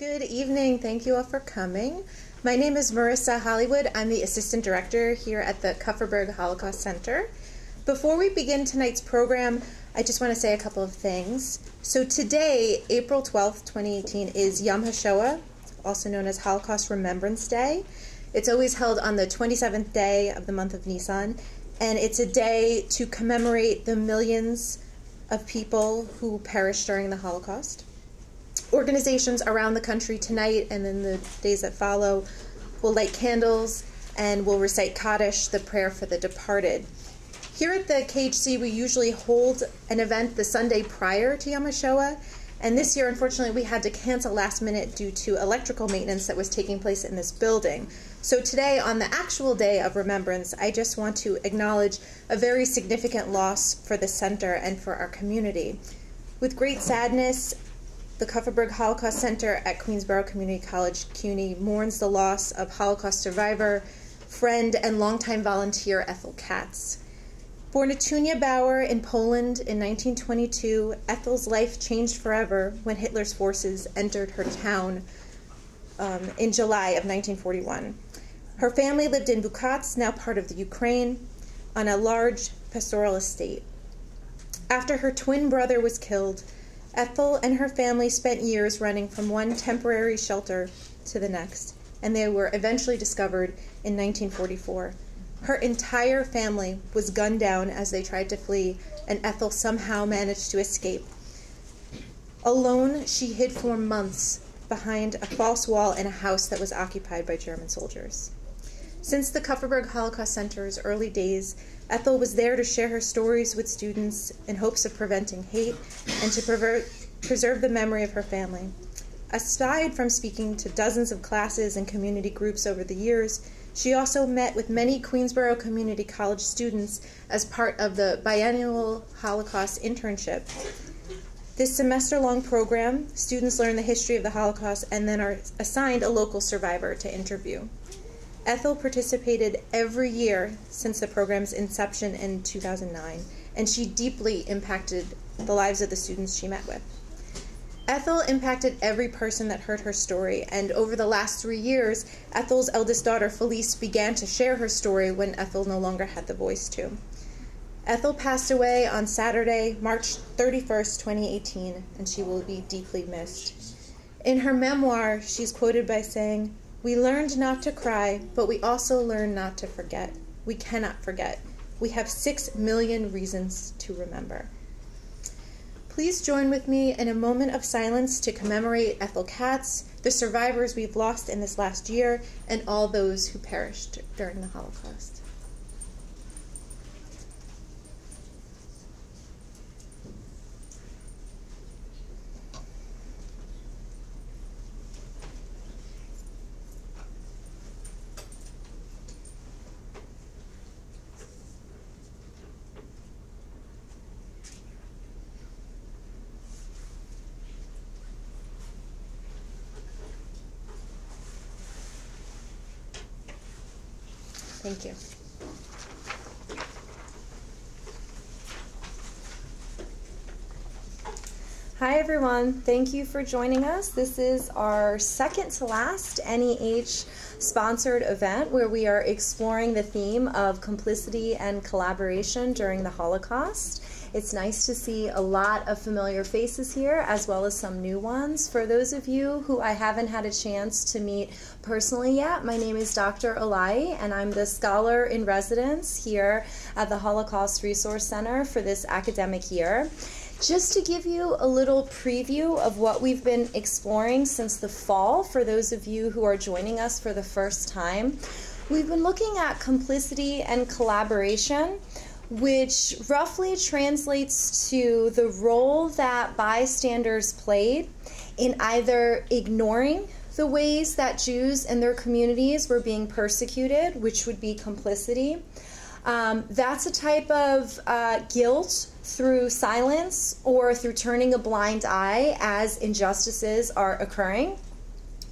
Good evening. Thank you all for coming. My name is Marissa Hollywood. I'm the Assistant Director here at the Kupferberg Holocaust Center. Before we begin tonight's program, I just want to say a couple of things. So today, April 12th, 2018, is Yom HaShoah, also known as Holocaust Remembrance Day. It's always held on the 27th day of the month of Nisan, and it's a day to commemorate the millions of people who perished during the Holocaust organizations around the country tonight and then the days that follow will light candles and will recite Kaddish, the prayer for the departed. Here at the KHC, we usually hold an event the Sunday prior to Yom HaShoah, and this year, unfortunately, we had to cancel last minute due to electrical maintenance that was taking place in this building. So today, on the actual day of remembrance, I just want to acknowledge a very significant loss for the center and for our community. With great sadness, the Kupferberg Holocaust Center at Queensborough Community College, CUNY, mourns the loss of Holocaust survivor, friend, and longtime volunteer Ethel Katz. Born at Tunia Bauer in Poland in 1922, Ethel's life changed forever when Hitler's forces entered her town um, in July of 1941. Her family lived in Bukatz, now part of the Ukraine, on a large pastoral estate. After her twin brother was killed, Ethel and her family spent years running from one temporary shelter to the next, and they were eventually discovered in 1944. Her entire family was gunned down as they tried to flee, and Ethel somehow managed to escape. Alone, she hid for months behind a false wall in a house that was occupied by German soldiers. Since the Kupferberg Holocaust Center's early days, Ethel was there to share her stories with students in hopes of preventing hate and to preserve the memory of her family. Aside from speaking to dozens of classes and community groups over the years, she also met with many Queensborough Community College students as part of the biennial Holocaust internship. This semester long program, students learn the history of the Holocaust and then are assigned a local survivor to interview. Ethel participated every year since the program's inception in 2009, and she deeply impacted the lives of the students she met with. Ethel impacted every person that heard her story, and over the last three years, Ethel's eldest daughter, Felice, began to share her story when Ethel no longer had the voice to. Ethel passed away on Saturday, March 31st, 2018, and she will be deeply missed. In her memoir, she's quoted by saying, we learned not to cry, but we also learned not to forget. We cannot forget. We have six million reasons to remember. Please join with me in a moment of silence to commemorate Ethel Katz, the survivors we've lost in this last year, and all those who perished during the Holocaust. Thank you. Hi, everyone. Thank you for joining us. This is our second to last NEH sponsored event where we are exploring the theme of complicity and collaboration during the Holocaust. It's nice to see a lot of familiar faces here as well as some new ones. For those of you who I haven't had a chance to meet personally yet, my name is Dr. Alai and I'm the scholar in residence here at the Holocaust Resource Center for this academic year. Just to give you a little preview of what we've been exploring since the fall, for those of you who are joining us for the first time, we've been looking at complicity and collaboration which roughly translates to the role that bystanders played in either ignoring the ways that Jews and their communities were being persecuted, which would be complicity. Um, that's a type of uh, guilt through silence or through turning a blind eye as injustices are occurring.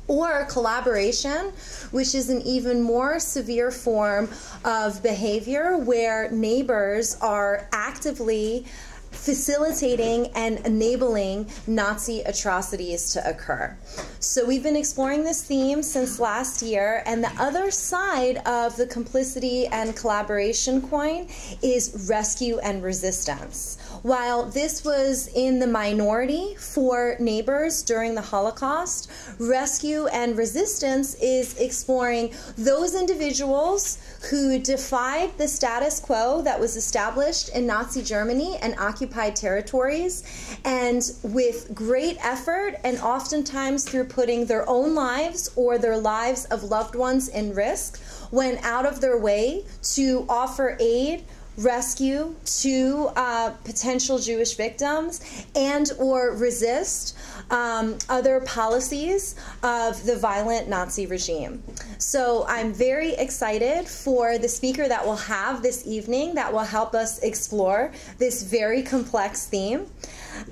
Or collaboration, which is an even more severe form of behavior where neighbors are actively facilitating and enabling Nazi atrocities to occur. So we've been exploring this theme since last year, and the other side of the complicity and collaboration coin is rescue and resistance. While this was in the minority for neighbors during the Holocaust, rescue and resistance is exploring those individuals who defied the status quo that was established in Nazi Germany and occupied territories, and with great effort and oftentimes through putting their own lives or their lives of loved ones in risk, went out of their way to offer aid rescue to uh, potential Jewish victims and or resist um, other policies of the violent Nazi regime. So I'm very excited for the speaker that we'll have this evening that will help us explore this very complex theme.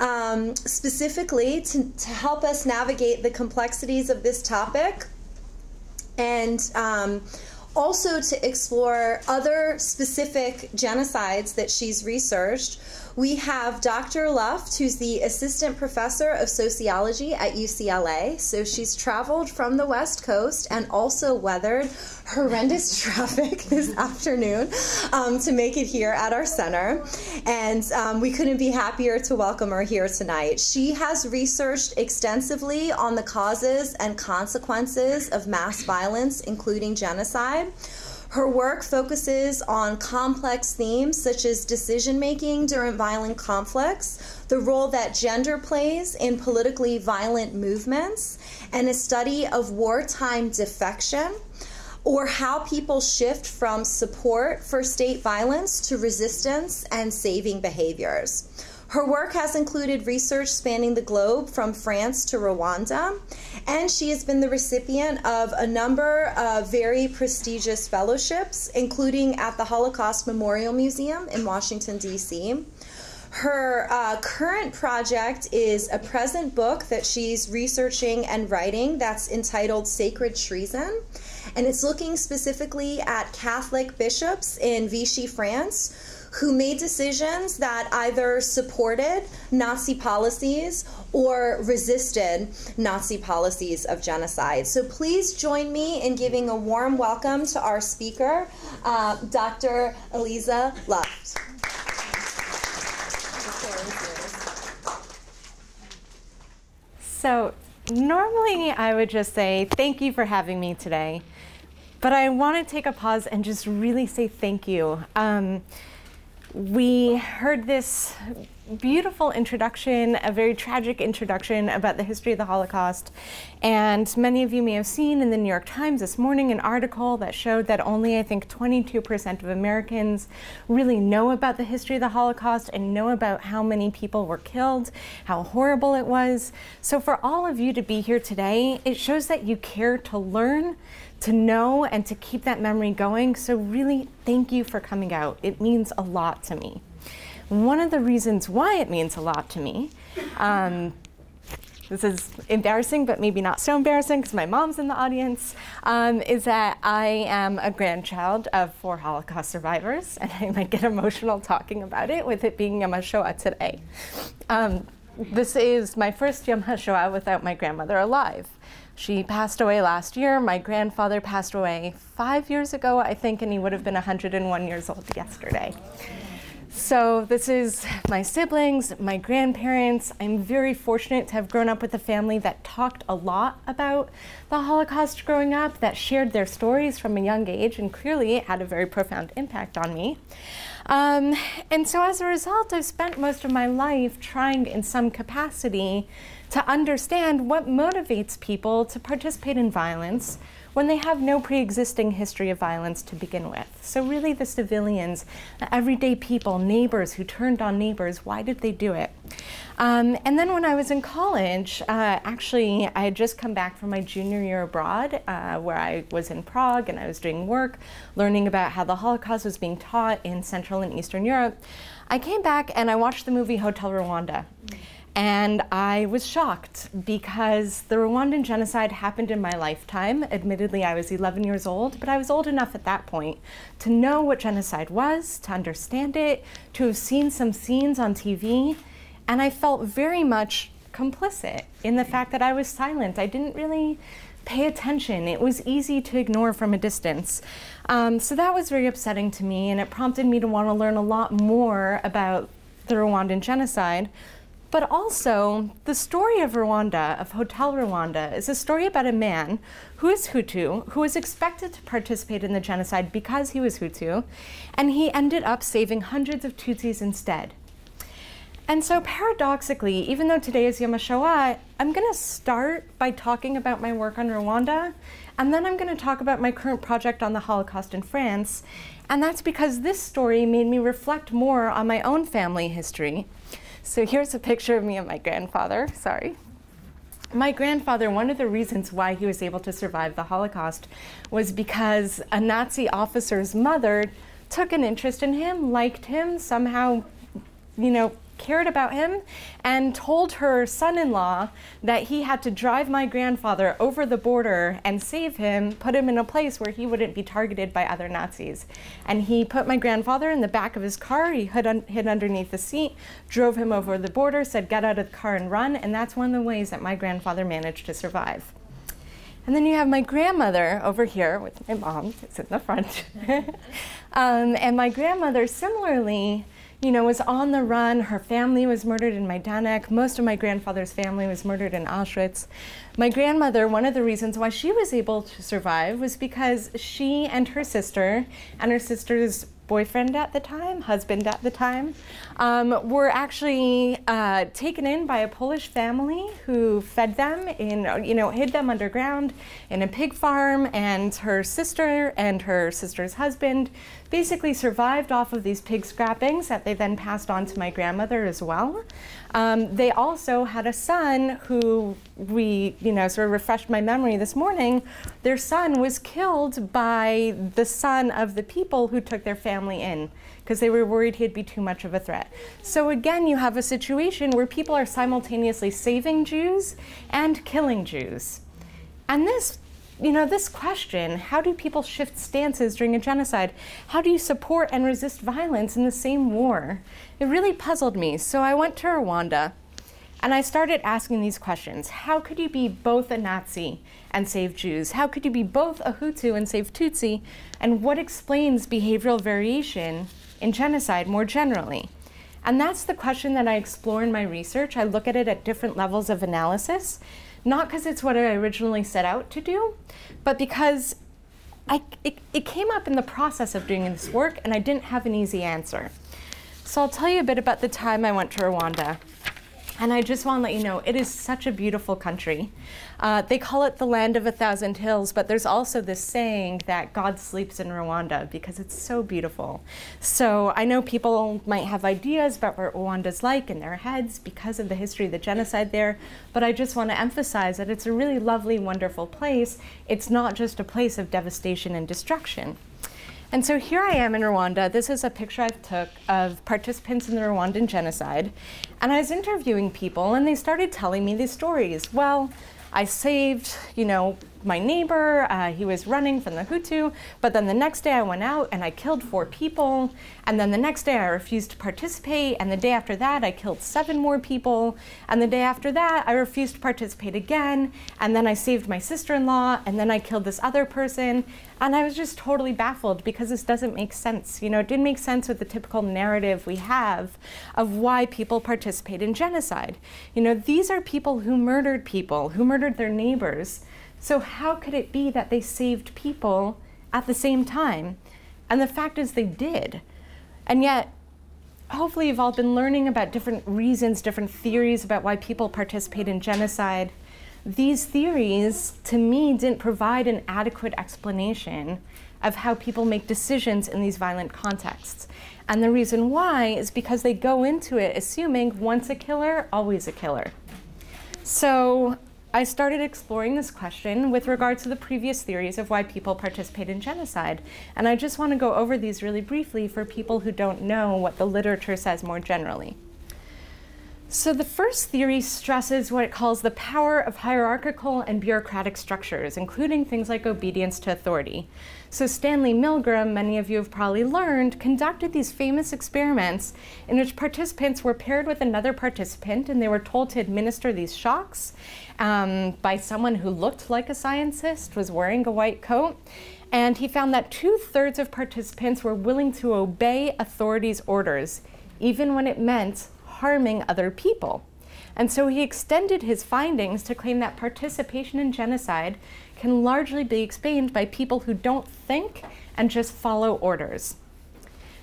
Um, specifically to, to help us navigate the complexities of this topic and um, also to explore other specific genocides that she's researched. We have Dr. Luft, who's the assistant professor of sociology at UCLA. So she's traveled from the West Coast and also weathered horrendous traffic this afternoon um, to make it here at our center. And um, we couldn't be happier to welcome her here tonight. She has researched extensively on the causes and consequences of mass violence, including genocide. Her work focuses on complex themes such as decision making during violent conflicts, the role that gender plays in politically violent movements, and a study of wartime defection or how people shift from support for state violence to resistance and saving behaviors. Her work has included research spanning the globe from France to Rwanda, and she has been the recipient of a number of very prestigious fellowships, including at the Holocaust Memorial Museum in Washington, D.C. Her uh, current project is a present book that she's researching and writing that's entitled Sacred Treason and it's looking specifically at Catholic bishops in Vichy, France, who made decisions that either supported Nazi policies or resisted Nazi policies of genocide. So please join me in giving a warm welcome to our speaker, uh, Dr. Aliza Luft. So, normally I would just say thank you for having me today. But I want to take a pause and just really say thank you. Um, we heard this beautiful introduction, a very tragic introduction about the history of the Holocaust. And many of you may have seen in the New York Times this morning an article that showed that only, I think, 22% of Americans really know about the history of the Holocaust and know about how many people were killed, how horrible it was. So, for all of you to be here today, it shows that you care to learn to know and to keep that memory going. So, really, thank you for coming out. It means a lot to me. One of the reasons why it means a lot to me, um, this is embarrassing, but maybe not so embarrassing because my mom's in the audience, um, is that I am a grandchild of four Holocaust survivors, and I might get emotional talking about it with it being Yom HaShoah today. Um, this is my first Yom HaShoah without my grandmother alive. She passed away last year. My grandfather passed away five years ago, I think, and he would have been 101 years old yesterday. So, this is my siblings, my grandparents. I'm very fortunate to have grown up with a family that talked a lot about the Holocaust growing up, that shared their stories from a young age, and clearly it had a very profound impact on me. Um, and so, as a result, I've spent most of my life trying in some capacity to understand what motivates people to participate in violence when they have no pre existing history of violence to begin with. So, really, the civilians, the everyday people, neighbors who turned on neighbors, why did they do it? Um, and then when I was in college, uh, actually, I had just come back from my junior year abroad, uh, where I was in Prague and I was doing work, learning about how the Holocaust was being taught in Central and Eastern Europe. I came back and I watched the movie Hotel Rwanda. And I was shocked because the Rwandan genocide happened in my lifetime. Admittedly, I was 11 years old, but I was old enough at that point to know what genocide was, to understand it, to have seen some scenes on TV. And I felt very much complicit in the fact that I was silent. I didn't really pay attention. It was easy to ignore from a distance. Um, so that was very upsetting to me, and it prompted me to want to learn a lot more about the Rwandan genocide but also, the story of Rwanda, of Hotel Rwanda, is a story about a man who is Hutu, who was expected to participate in the genocide because he was Hutu, and he ended up saving hundreds of Tutsis instead. And so, paradoxically, even though today is Yom HaShoah, I'm going to start by talking about my work on Rwanda, and then I'm going to talk about my current project on the Holocaust in France. And that's because this story made me reflect more on my own family history so here's a picture of me and my grandfather. Sorry. My grandfather, one of the reasons why he was able to survive the Holocaust was because a Nazi officer's mother took an interest in him, liked him, somehow, you know, cared about him and told her son in law that he had to drive my grandfather over the border and save him, put him in a place where he wouldn't be targeted by other Nazis. And he put my grandfather in the back of his car, he hid, un- hid underneath the seat, drove him over the border, said, Get out of the car and run. And that's one of the ways that my grandfather managed to survive. And then you have my grandmother over here with my mom, it's in the front. um, and my grandmother, similarly, you know, was on the run. Her family was murdered in Majdanek. Most of my grandfather's family was murdered in Auschwitz. My grandmother, one of the reasons why she was able to survive was because she and her sister and her sister's boyfriend at the time, husband at the time, um, were actually uh, taken in by a Polish family who fed them in, you know, hid them underground in a pig farm, and her sister and her sister's husband basically survived off of these pig scrappings that they then passed on to my grandmother as well. Um, they also had a son who we, you know, sort of refreshed my memory this morning. Their son was killed by the son of the people who took their family in because they were worried he'd be too much of a threat. So again, you have a situation where people are simultaneously saving Jews and killing Jews. And this you know, this question how do people shift stances during a genocide? How do you support and resist violence in the same war? It really puzzled me. So I went to Rwanda and I started asking these questions How could you be both a Nazi and save Jews? How could you be both a Hutu and save Tutsi? And what explains behavioral variation in genocide more generally? And that's the question that I explore in my research. I look at it at different levels of analysis not because it's what I originally set out to do, but because I, it, it came up in the process of doing this work and I didn't have an easy answer. So I'll tell you a bit about the time I went to Rwanda. And I just want to let you know, it is such a beautiful country. Uh, they call it the land of a thousand hills, but there's also this saying that God sleeps in Rwanda because it's so beautiful. So I know people might have ideas about what Rwanda's like in their heads because of the history of the genocide there, but I just want to emphasize that it's a really lovely, wonderful place. It's not just a place of devastation and destruction. And so here I am in Rwanda. This is a picture I took of participants in the Rwandan genocide. And I was interviewing people, and they started telling me these stories. Well, I saved, you know, my neighbor. Uh, he was running from the Hutu. But then the next day I went out and I killed four people. And then the next day I refused to participate. And the day after that I killed seven more people. And the day after that I refused to participate again. And then I saved my sister in law. And then I killed this other person. And I was just totally baffled because this doesn't make sense. You know, it didn't make sense with the typical narrative we have of why people participate in genocide. You know, these are people who murdered people, who murdered their neighbors. So, how could it be that they saved people at the same time? And the fact is, they did. And yet, hopefully, you've all been learning about different reasons, different theories about why people participate in genocide. These theories, to me, didn't provide an adequate explanation of how people make decisions in these violent contexts. And the reason why is because they go into it assuming once a killer, always a killer. So I started exploring this question with regard to the previous theories of why people participate in genocide. And I just want to go over these really briefly for people who don't know what the literature says more generally. So the first theory stresses what it calls the power of hierarchical and bureaucratic structures, including things like obedience to authority. So Stanley Milgram, many of you have probably learned, conducted these famous experiments in which participants were paired with another participant and they were told to administer these shocks um, by someone who looked like a scientist, was wearing a white coat. And he found that two thirds of participants were willing to obey authorities' orders, even when it meant harming other people. And so he extended his findings to claim that participation in genocide can largely be explained by people who don't think and just follow orders.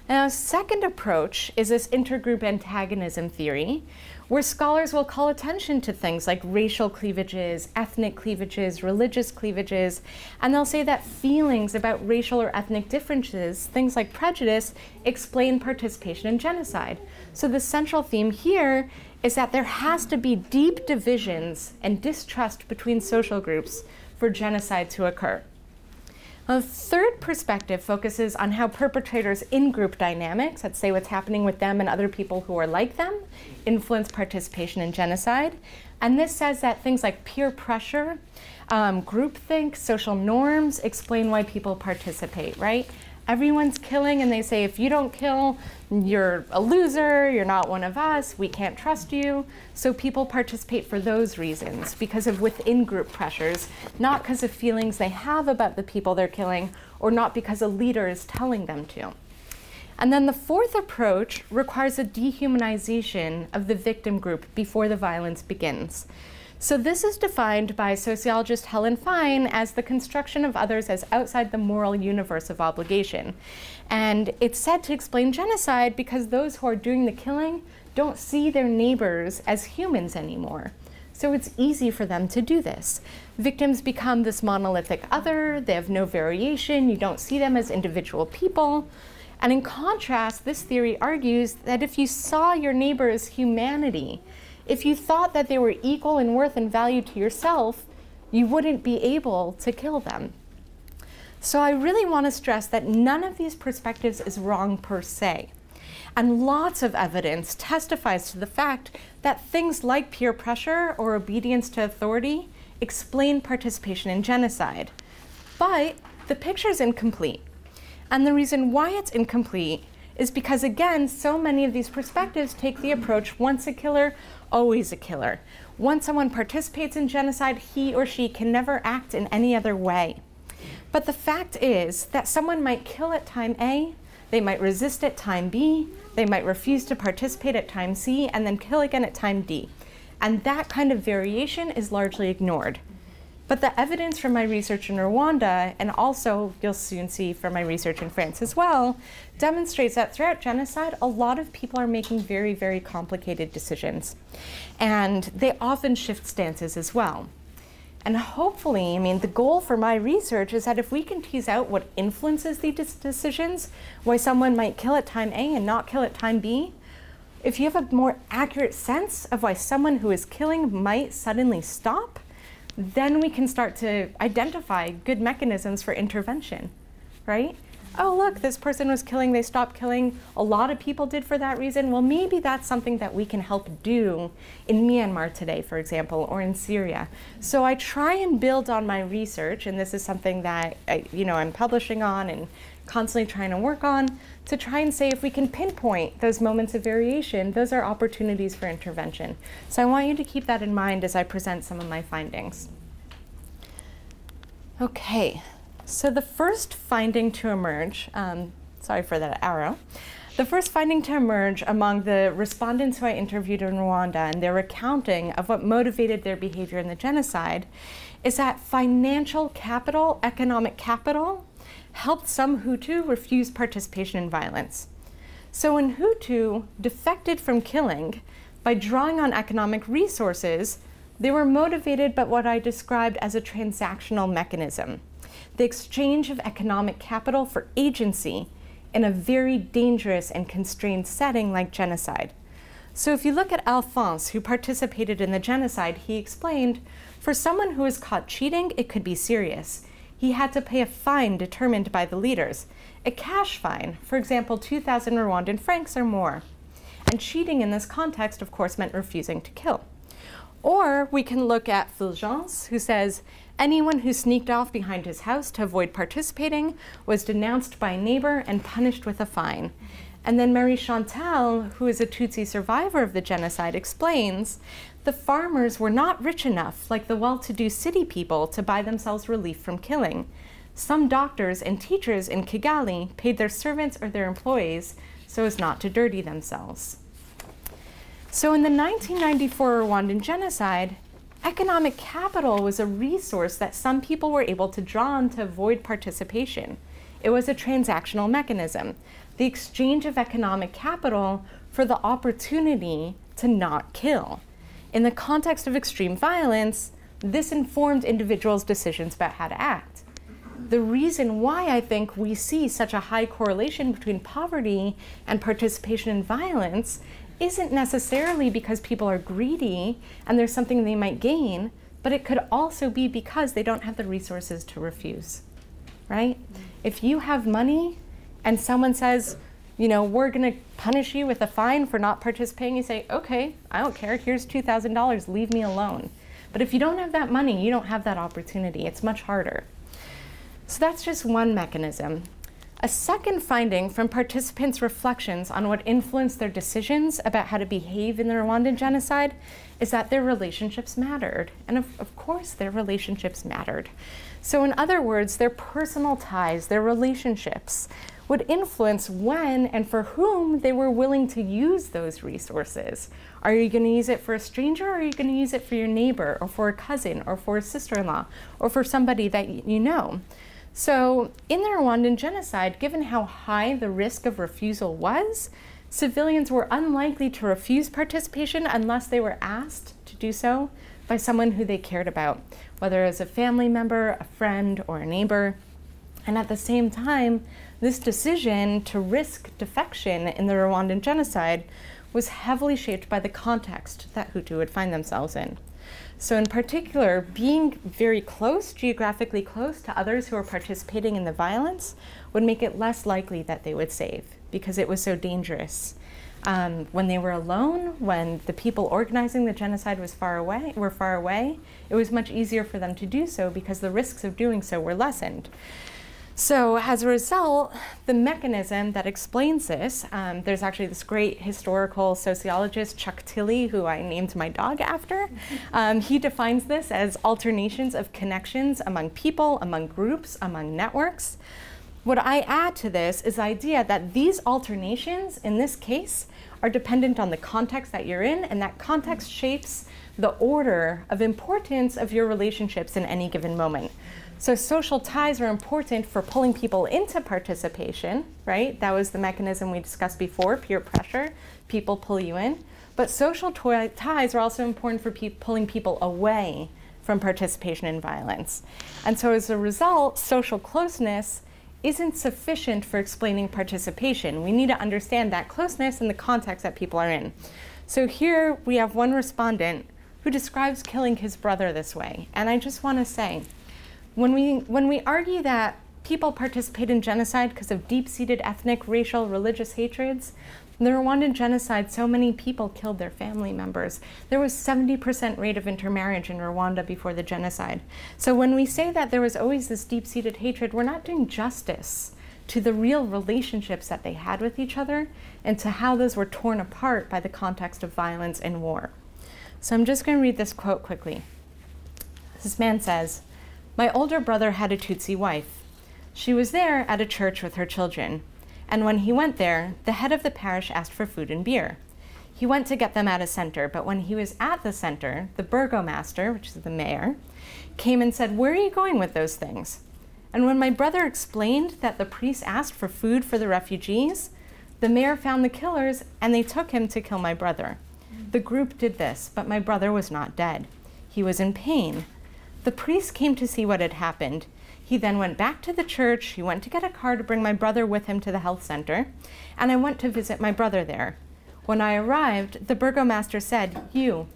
Now, a second approach is this intergroup antagonism theory, where scholars will call attention to things like racial cleavages, ethnic cleavages, religious cleavages, and they'll say that feelings about racial or ethnic differences, things like prejudice, explain participation in genocide. So the central theme here is that there has to be deep divisions and distrust between social groups for genocide to occur. A third perspective focuses on how perpetrators' in group dynamics, let's say what's happening with them and other people who are like them, influence participation in genocide. And this says that things like peer pressure, um, groupthink, social norms explain why people participate, right? Everyone's killing and they say if you don't kill you're a loser you're not one of us we can't trust you. So people participate for those reasons because of within group pressures not because of feelings they have about the people they're killing or not because a leader is telling them to. And then the fourth approach requires a dehumanization of the victim group before the violence begins so this is defined by sociologist Helen Fein as the construction of others as outside the moral universe of obligation. And it's said to explain genocide because those who are doing the killing don't see their neighbors as humans anymore. So it's easy for them to do this. Victims become this monolithic other, they have no variation, you don't see them as individual people. And in contrast, this theory argues that if you saw your neighbor as humanity, if you thought that they were equal in worth and value to yourself, you wouldn't be able to kill them. So I really want to stress that none of these perspectives is wrong per se. And lots of evidence testifies to the fact that things like peer pressure or obedience to authority explain participation in genocide. But the picture is incomplete. And the reason why it's incomplete is because, again, so many of these perspectives take the approach once a killer, always a killer. Once someone participates in genocide, he or she can never act in any other way. But the fact is that someone might kill at time A, they might resist at time B, they might refuse to participate at time C, and then kill again at time D. And that kind of variation is largely ignored. But the evidence from my research in Rwanda, and also you'll soon see from my research in France as well, demonstrates that throughout genocide, a lot of people are making very, very complicated decisions. And they often shift stances as well. And hopefully, I mean, the goal for my research is that if we can tease out what influences these decisions, why someone might kill at time A and not kill at time B, if you have a more accurate sense of why someone who is killing might suddenly stop, then we can start to identify good mechanisms for intervention, right? Oh, look, this person was killing, they stopped killing. A lot of people did for that reason. Well, maybe that's something that we can help do in Myanmar today, for example, or in Syria. So I try and build on my research, and this is something that I, you know I'm publishing on and constantly trying to work on to try and say if we can pinpoint those moments of variation, those are opportunities for intervention. So I want you to keep that in mind as I present some of my findings. Okay, so the first finding to emerge, um, sorry for that arrow, the first finding to emerge among the respondents who I interviewed in Rwanda and their recounting of what motivated their behavior in the genocide is that financial capital, economic capital, helped some Hutu refuse participation in violence. So when Hutu defected from killing by drawing on economic resources, they were motivated by what I described as a transactional mechanism, the exchange of economic capital for agency in a very dangerous and constrained setting like genocide. So if you look at Alphonse, who participated in the genocide, he explained, for someone who is caught cheating, it could be serious he had to pay a fine determined by the leaders, a cash fine, for example, 2,000 Rwandan francs or more. And cheating in this context, of course, meant refusing to kill. Or we can look at Fulgence, who says, anyone who sneaked off behind his house to avoid participating was denounced by a neighbor and punished with a fine. And then Marie Chantal, who is a Tutsi survivor of the genocide, explains the farmers were not rich enough, like the well to do city people, to buy themselves relief from killing. Some doctors and teachers in Kigali paid their servants or their employees so as not to dirty themselves. So, in the 1994 Rwandan genocide, economic capital was a resource that some people were able to draw on to avoid participation. It was a transactional mechanism, the exchange of economic capital for the opportunity to not kill. In the context of extreme violence, this informed individuals' decisions about how to act. The reason why I think we see such a high correlation between poverty and participation in violence isn't necessarily because people are greedy and there's something they might gain, but it could also be because they don't have the resources to refuse, right? If you have money and someone says, you know, we're going to punish you with a fine for not participating, you say, okay, I don't care, here's $2,000, leave me alone. But if you don't have that money, you don't have that opportunity. It's much harder. So that's just one mechanism. A second finding from participants' reflections on what influenced their decisions about how to behave in the Rwandan genocide is that their relationships mattered. And of, of, course, their relationships mattered. So, in other words, their personal ties, their relationships, would influence when and for whom they were willing to use those resources. Are you going to use it for a stranger, or are you going to use it for your neighbor, or for a cousin, or for a sister in law, or for somebody that you know? So, in the Rwandan genocide, given how high the risk of refusal was, civilians were unlikely to refuse participation unless they were asked to do so by someone who they cared about, whether as a family member, a friend, or a neighbor. And at the same time, this decision to risk defection in the Rwandan genocide was heavily shaped by the context that Hutu would find themselves in. So, in particular, being very close, geographically close to others who are participating in the violence would make it less likely that they would save because it was so dangerous. Um, when they were alone, when the people organizing the genocide was far away, were far away, it was much easier for them to do so because the risks of doing so were lessened. So, as a result, the mechanism that explains this, um, there's actually this great historical sociologist, Chuck Tilly, who I named my dog after. Um, he defines this as alternations of connections among people, among groups, among networks. What I add to this is the idea that these alternations, in this case, are dependent on the context that you're in, and that context shapes the order of importance of your relationships in any given moment. So social ties are important for pulling people into participation, right? That was the mechanism we discussed before, peer pressure. People pull you in. But social ties are also important for pe pulling people away from participation in violence. And so as a result, social closeness isn't sufficient for explaining participation. We need to understand that closeness and the context that people are in. So here we have one respondent who describes killing his brother this way. And I just want to say, when we, when we argue that people participate in genocide because of deep seated ethnic, racial, religious hatreds, in the Rwandan genocide, so many people killed their family members. There was 70% rate of intermarriage in Rwanda before the genocide. So when we say that there was always this deep seated hatred, we're not doing justice to the real relationships that they had with each other and to how those were torn apart by the context of violence and war. So I'm just going to read this quote quickly. This man says, my older brother had a Tutsi wife. She was there at a church with her children, and when he went there, the head of the parish asked for food and beer. He went to get them at a center, but when he was at the center, the burgomaster, which is the mayor, came and said, Where are you going with those things? And when my brother explained that the priest asked for food for the refugees, the mayor found the killers and they took him to kill my brother. The group did this, but my brother was not dead. He was in pain, the priest came to see what had happened. He then went back to the church. He went to get a car to bring my brother with him to the health center, and I went to visit my brother there. When I arrived, the burgomaster said, You,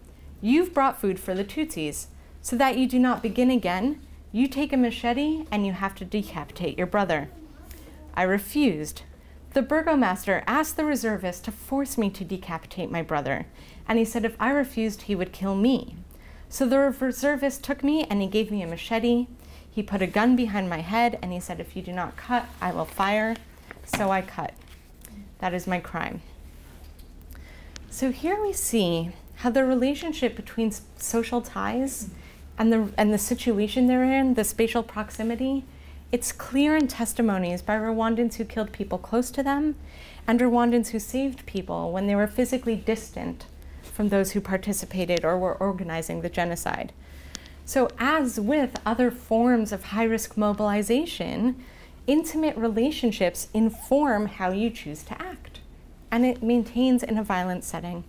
you've brought food for the Tutsis. So that you do not begin again, you take a machete and you have to decapitate your brother. I refused. The burgomaster asked the reservist to force me to decapitate my brother, and he said if I refused, he would kill me. So the reservist took me and he gave me a machete. He put a gun behind my head and he said, If you do not cut, I will fire. So I cut. That is my crime. So here we see how the relationship between social ties and the, and the situation they're in, the spatial proximity, it's clear in testimonies by Rwandans who killed people close to them and Rwandans who saved people when they were physically distant from those who participated or were organizing the genocide. So, as with other forms of high risk mobilization, intimate relationships inform how you choose to act, and it maintains in a violent setting.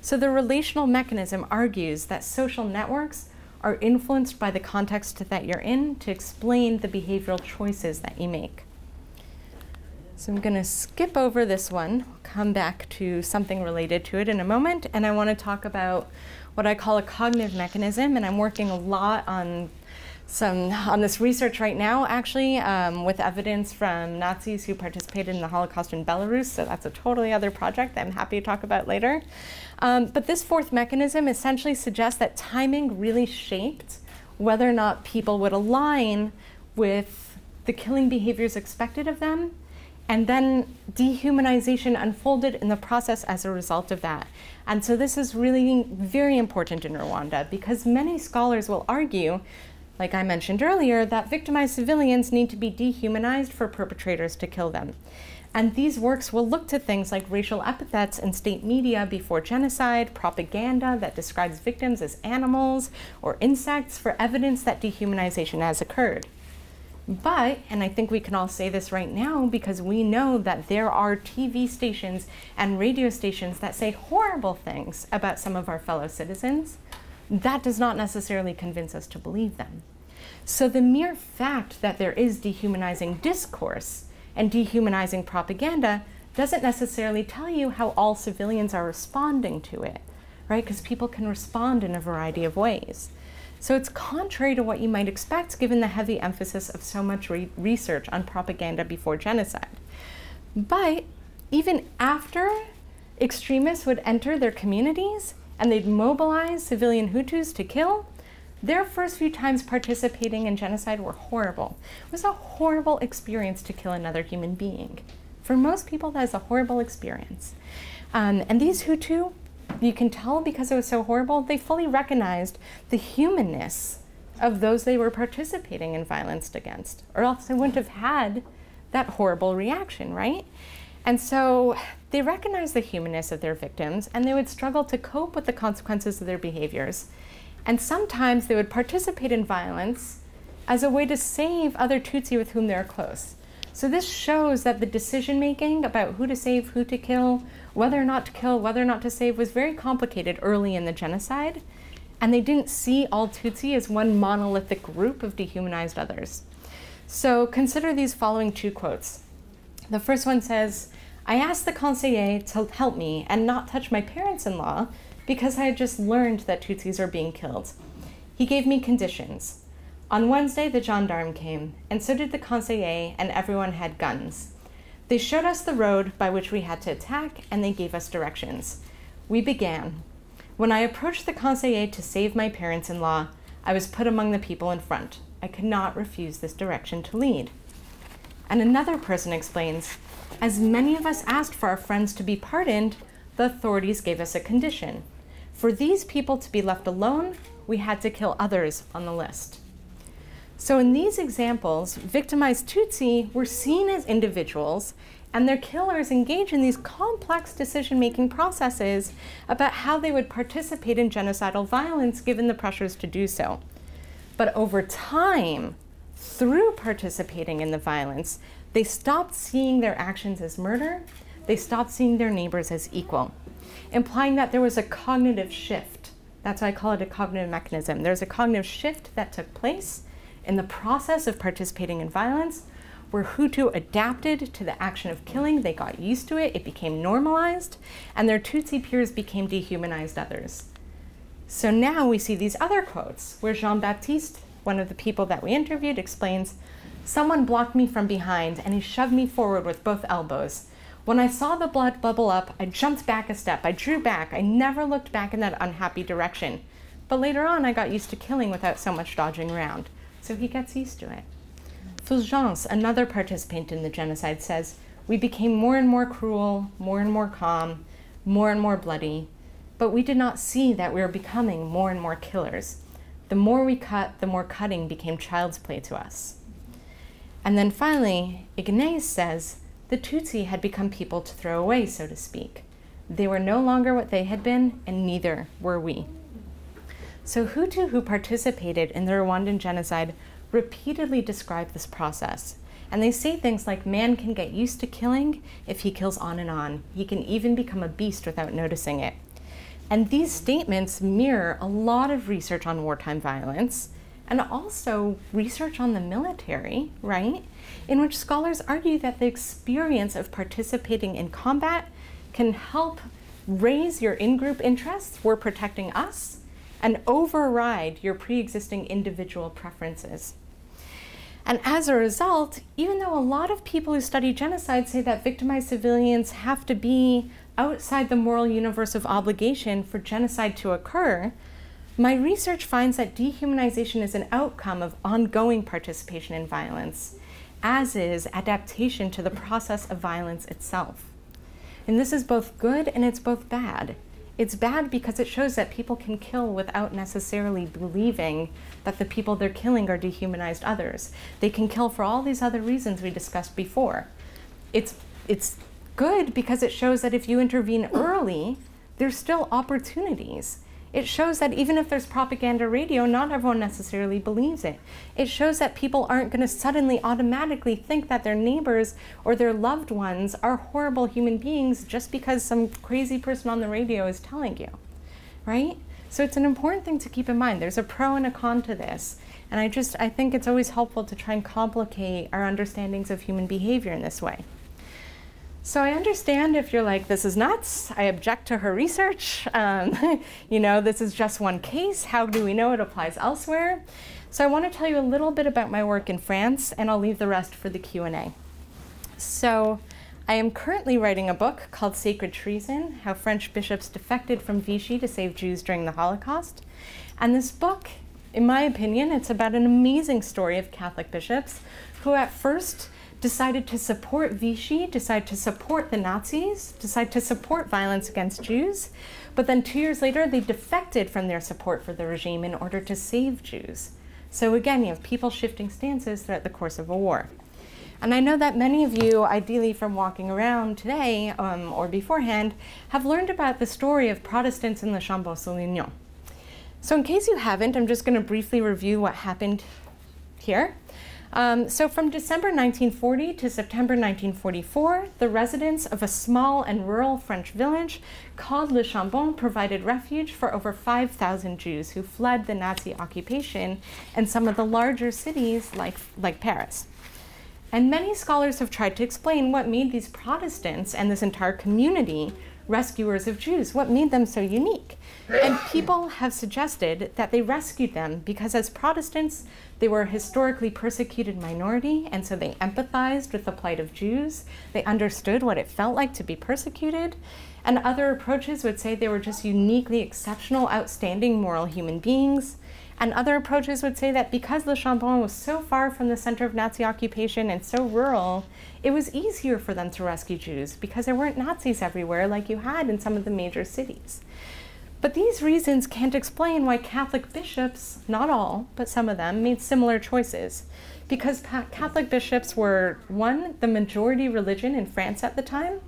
So, the relational mechanism argues that social networks are influenced by the context that you're in to explain the behavioral choices that you make. So I'm going to skip over this one, come back to something related to it in a moment, and I want to talk about what I call a cognitive mechanism, and I'm working a lot on some on this research right now, actually, um, with evidence from Nazis who participated in the Holocaust in Belarus. So that's a totally other project that I'm happy to talk about later. Um, but this fourth mechanism essentially suggests that timing really shaped whether or not people would align with the killing behaviors expected of them. And then dehumanization unfolded in the process as a result of that. And so this is really very important in Rwanda because many scholars will argue like I mentioned earlier, that victimized civilians need to be dehumanized for perpetrators to kill them. And these works will look to things like racial epithets in state media before genocide, propaganda that describes victims as animals or insects for evidence that dehumanization has occurred. But, and I think we can all say this right now because we know that there are TV stations and radio stations that say horrible things about some of our fellow citizens that does not necessarily convince us to believe them. So the mere fact that there is dehumanizing discourse and dehumanizing propaganda doesn't necessarily tell you how all civilians are responding to it, right? Because people can respond in a variety of ways. So it's contrary to what you might expect given the heavy emphasis of so much re research on propaganda before genocide. But even after extremists would enter their communities, and they'd mobilize civilian Hutus to kill, their first few times participating in genocide were horrible. It was a horrible experience to kill another human being. For most people, that is a horrible experience. Um, and these Hutu, you can tell because it was so horrible, they fully recognized the humanness of those they were participating in violence against, or else they wouldn't have had that horrible reaction, right? And so they recognized the humanness of their victims and they would struggle to cope with the consequences of their behaviors. And sometimes they would participate in violence as a way to save other Tutsi with whom they're close. So this shows that the decision making about who to save, who to kill, whether or not to kill, whether or not to save was very complicated early in the genocide. And they didn't see all Tutsi as one monolithic group of dehumanized others. So consider these following two quotes. The first one says, I asked the conseiller to help me and not touch my parents in law because I had just learned that Tutsis are being killed. He gave me conditions. On Wednesday, the gendarme came, and so did the conseiller, and everyone had guns. They showed us the road by which we had to attack, and they gave us directions. We began. When I approached the conseiller to save my parents in law, I was put among the people in front. I could not refuse this direction to lead. And another person explains as many of us asked for our friends to be pardoned, the authorities gave us a condition. For these people to be left alone, we had to kill others on the list. So, in these examples, victimized Tutsi were seen as individuals, and their killers engaged in these complex decision making processes about how they would participate in genocidal violence given the pressures to do so. But over time, through participating in the violence, they stopped seeing their actions as murder, they stopped seeing their neighbors as equal, implying that there was a cognitive shift. That's why I call it a cognitive mechanism. There's a cognitive shift that took place in the process of participating in violence where Hutu adapted to the action of killing, they got used to it, it became normalized, and their Tutsi peers became dehumanized others. So now we see these other quotes where Jean Baptiste, one of the people that we interviewed, explains Someone blocked me from behind and he shoved me forward with both elbows. When I saw the blood bubble up, I jumped back a step. I drew back. I never looked back in that unhappy direction. But later on, I got used to killing without so much dodging around. So he gets used to it. Fulgence, another participant in the genocide, says, We became more and more cruel, more and more calm, more and more bloody, but we did not see that we were becoming more and more killers. The more we cut, the more cutting became child's play to us. And then finally, Ignace says the Tutsi had become people to throw away, so to speak. They were no longer what they had been, and neither were we. So, Hutu who participated in the Rwandan genocide repeatedly describe this process. And they say things like man can get used to killing if he kills on and on. He can even become a beast without noticing it. And these statements mirror a lot of research on wartime violence and also research on the military, right? In which scholars argue that the experience of participating in combat can help raise your in group interests for protecting us and override your pre existing individual preferences. And as a result, even though a lot of people who study genocide say that victimized civilians have to be outside the moral universe of obligation for genocide to occur, my research finds that dehumanization is an outcome of ongoing participation in violence, as is adaptation to the process of violence itself. And this is both good and it's both bad. It's bad because it shows that people can kill without necessarily believing that the people they're killing are dehumanized others. They can kill for all these other reasons we discussed before. It's, it's good because it shows that if you intervene early, there's still opportunities. It shows that even if there's propaganda radio, not everyone necessarily believes it. It shows that people aren't going to suddenly automatically think that their neighbors or their loved ones are horrible human beings just because some crazy person on the radio is telling you, right? So it's an important thing to keep in mind. There's a pro and a con to this. And I just I think it's always helpful to try and complicate our understandings of human behavior in this way. So I understand if you're like, this is nuts, I object to her research, um, you know, this is just one case, how do we know it applies elsewhere? So I want to tell you a little bit about my work in France, and I'll leave the rest for the Q&A. So I am currently writing a book called Sacred Treason, How French Bishops Defected from Vichy to Save Jews During the Holocaust. And this book, in my opinion, it's about an amazing story of Catholic bishops who at first decided to support Vichy, decided to support the Nazis, decided to support violence against Jews, but then two years later they defected from their support for the regime in order to save Jews. So again, you have people shifting stances throughout the course of a war. And I know that many of you, ideally from walking around today um, or beforehand, have learned about the story of Protestants in the Chambon-sur-Lignon. So in case you haven't, I'm just going to briefly review what happened here. Um, so from December 1940 to September 1944, the residents of a small and rural French village called Le Chambon provided refuge for over 5,000 Jews who fled the Nazi occupation and some of the larger cities like, like Paris. And many scholars have tried to explain what made these Protestants and this entire community rescuers of Jews, what made them so unique. And people have suggested that they rescued them because, as Protestants, they were a historically persecuted minority, and so they empathized with the plight of Jews. They understood what it felt like to be persecuted. And other approaches would say they were just uniquely exceptional, outstanding moral human beings. And other approaches would say that because Le Chambon was so far from the center of Nazi occupation and so rural, it was easier for them to rescue Jews because there weren't Nazis everywhere like you had in some of the major cities. But these reasons can't explain why Catholic bishops, not all, but some of them, made similar choices. Because Catholic bishops were, one, the majority religion in France at the time,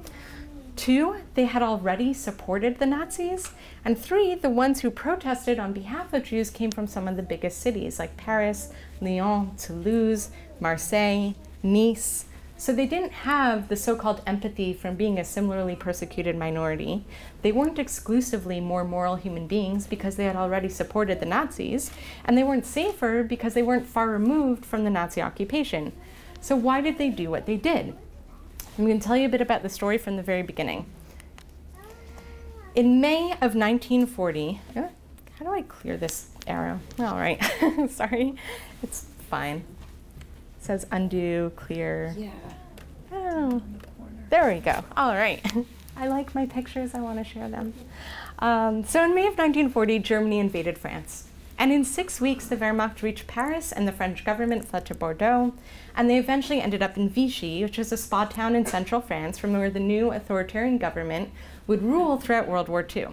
two, they had already supported the Nazis, and three, the ones who protested on behalf of Jews came from some of the biggest cities like Paris, Lyon, Toulouse, Marseille, Nice, so they didn't have the so called empathy from being a similarly persecuted minority. They weren't exclusively more moral human beings because they had already supported the Nazis, and they weren't safer because they weren't far removed from the Nazi occupation. So, why did they do what they did? I'm going to tell you a bit about the story from the very beginning. In May of 1940, how do I clear this arrow? All right, sorry, it's fine says undo, clear. Yeah. Oh. On the corner. There we go. All right. I like my pictures. I want to share them. Um, so in May of 1940, Germany invaded France. And in six weeks, the Wehrmacht reached Paris and the French government fled to Bordeaux. And they eventually ended up in Vichy, which is a spa town in central France from where the new authoritarian government would rule throughout World War II.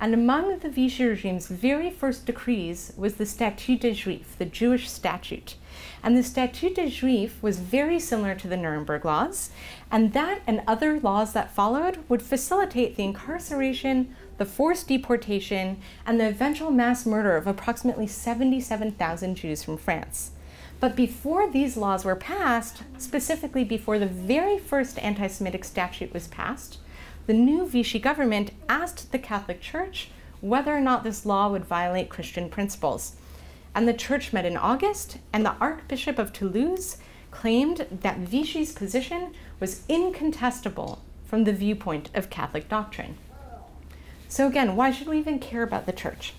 And among the Vichy regime's very first decrees was the Statut des Juifs, the Jewish statute. And the Statut des Juifs was very similar to the Nuremberg laws, and that and other laws that followed would facilitate the incarceration, the forced deportation, and the eventual mass murder of approximately 77,000 Jews from France. But before these laws were passed, specifically before the very first anti Semitic statute was passed, the new Vichy government asked the Catholic Church whether or not this law would violate Christian principles. And the church met in August, and the Archbishop of Toulouse claimed that Vichy's position was incontestable from the viewpoint of Catholic doctrine. So, again, why should we even care about the church?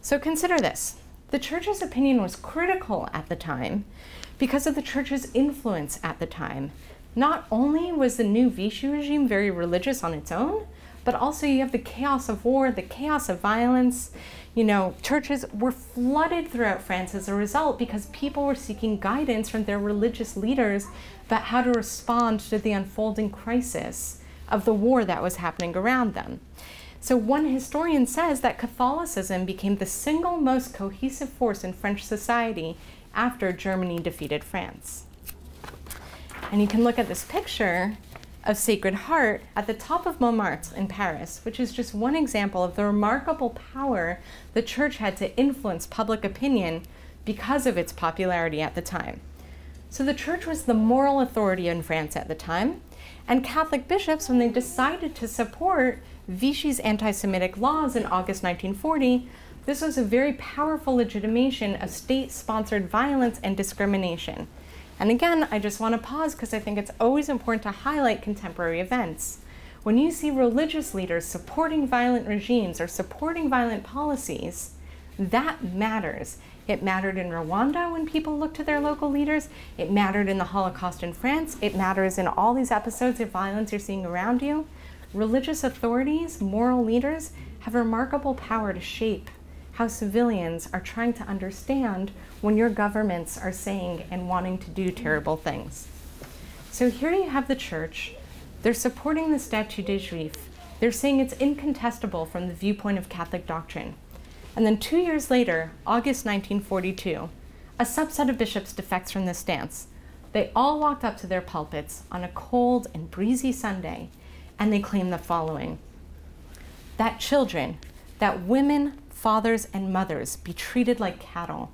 So, consider this the church's opinion was critical at the time because of the church's influence at the time. Not only was the new Vichy regime very religious on its own, but also you have the chaos of war, the chaos of violence. You know, churches were flooded throughout France as a result because people were seeking guidance from their religious leaders about how to respond to the unfolding crisis of the war that was happening around them. So, one historian says that Catholicism became the single most cohesive force in French society after Germany defeated France. And you can look at this picture of Sacred Heart at the top of Montmartre in Paris, which is just one example of the remarkable power the church had to influence public opinion because of its popularity at the time. So the church was the moral authority in France at the time, and Catholic bishops, when they decided to support Vichy's anti Semitic laws in August 1940, this was a very powerful legitimation of state sponsored violence and discrimination. And again, I just want to pause because I think it's always important to highlight contemporary events. When you see religious leaders supporting violent regimes or supporting violent policies, that matters. It mattered in Rwanda when people looked to their local leaders. It mattered in the Holocaust in France. It matters in all these episodes of violence you're seeing around you. Religious authorities, moral leaders, have remarkable power to shape how civilians are trying to understand when your governments are saying and wanting to do terrible things. So here you have the church. They're supporting the Statut des Juifs. They're saying it's incontestable from the viewpoint of Catholic doctrine. And then two years later, August 1942, a subset of bishops defects from this stance. They all walked up to their pulpits on a cold and breezy Sunday and they claimed the following that children, that women, fathers, and mothers be treated like cattle,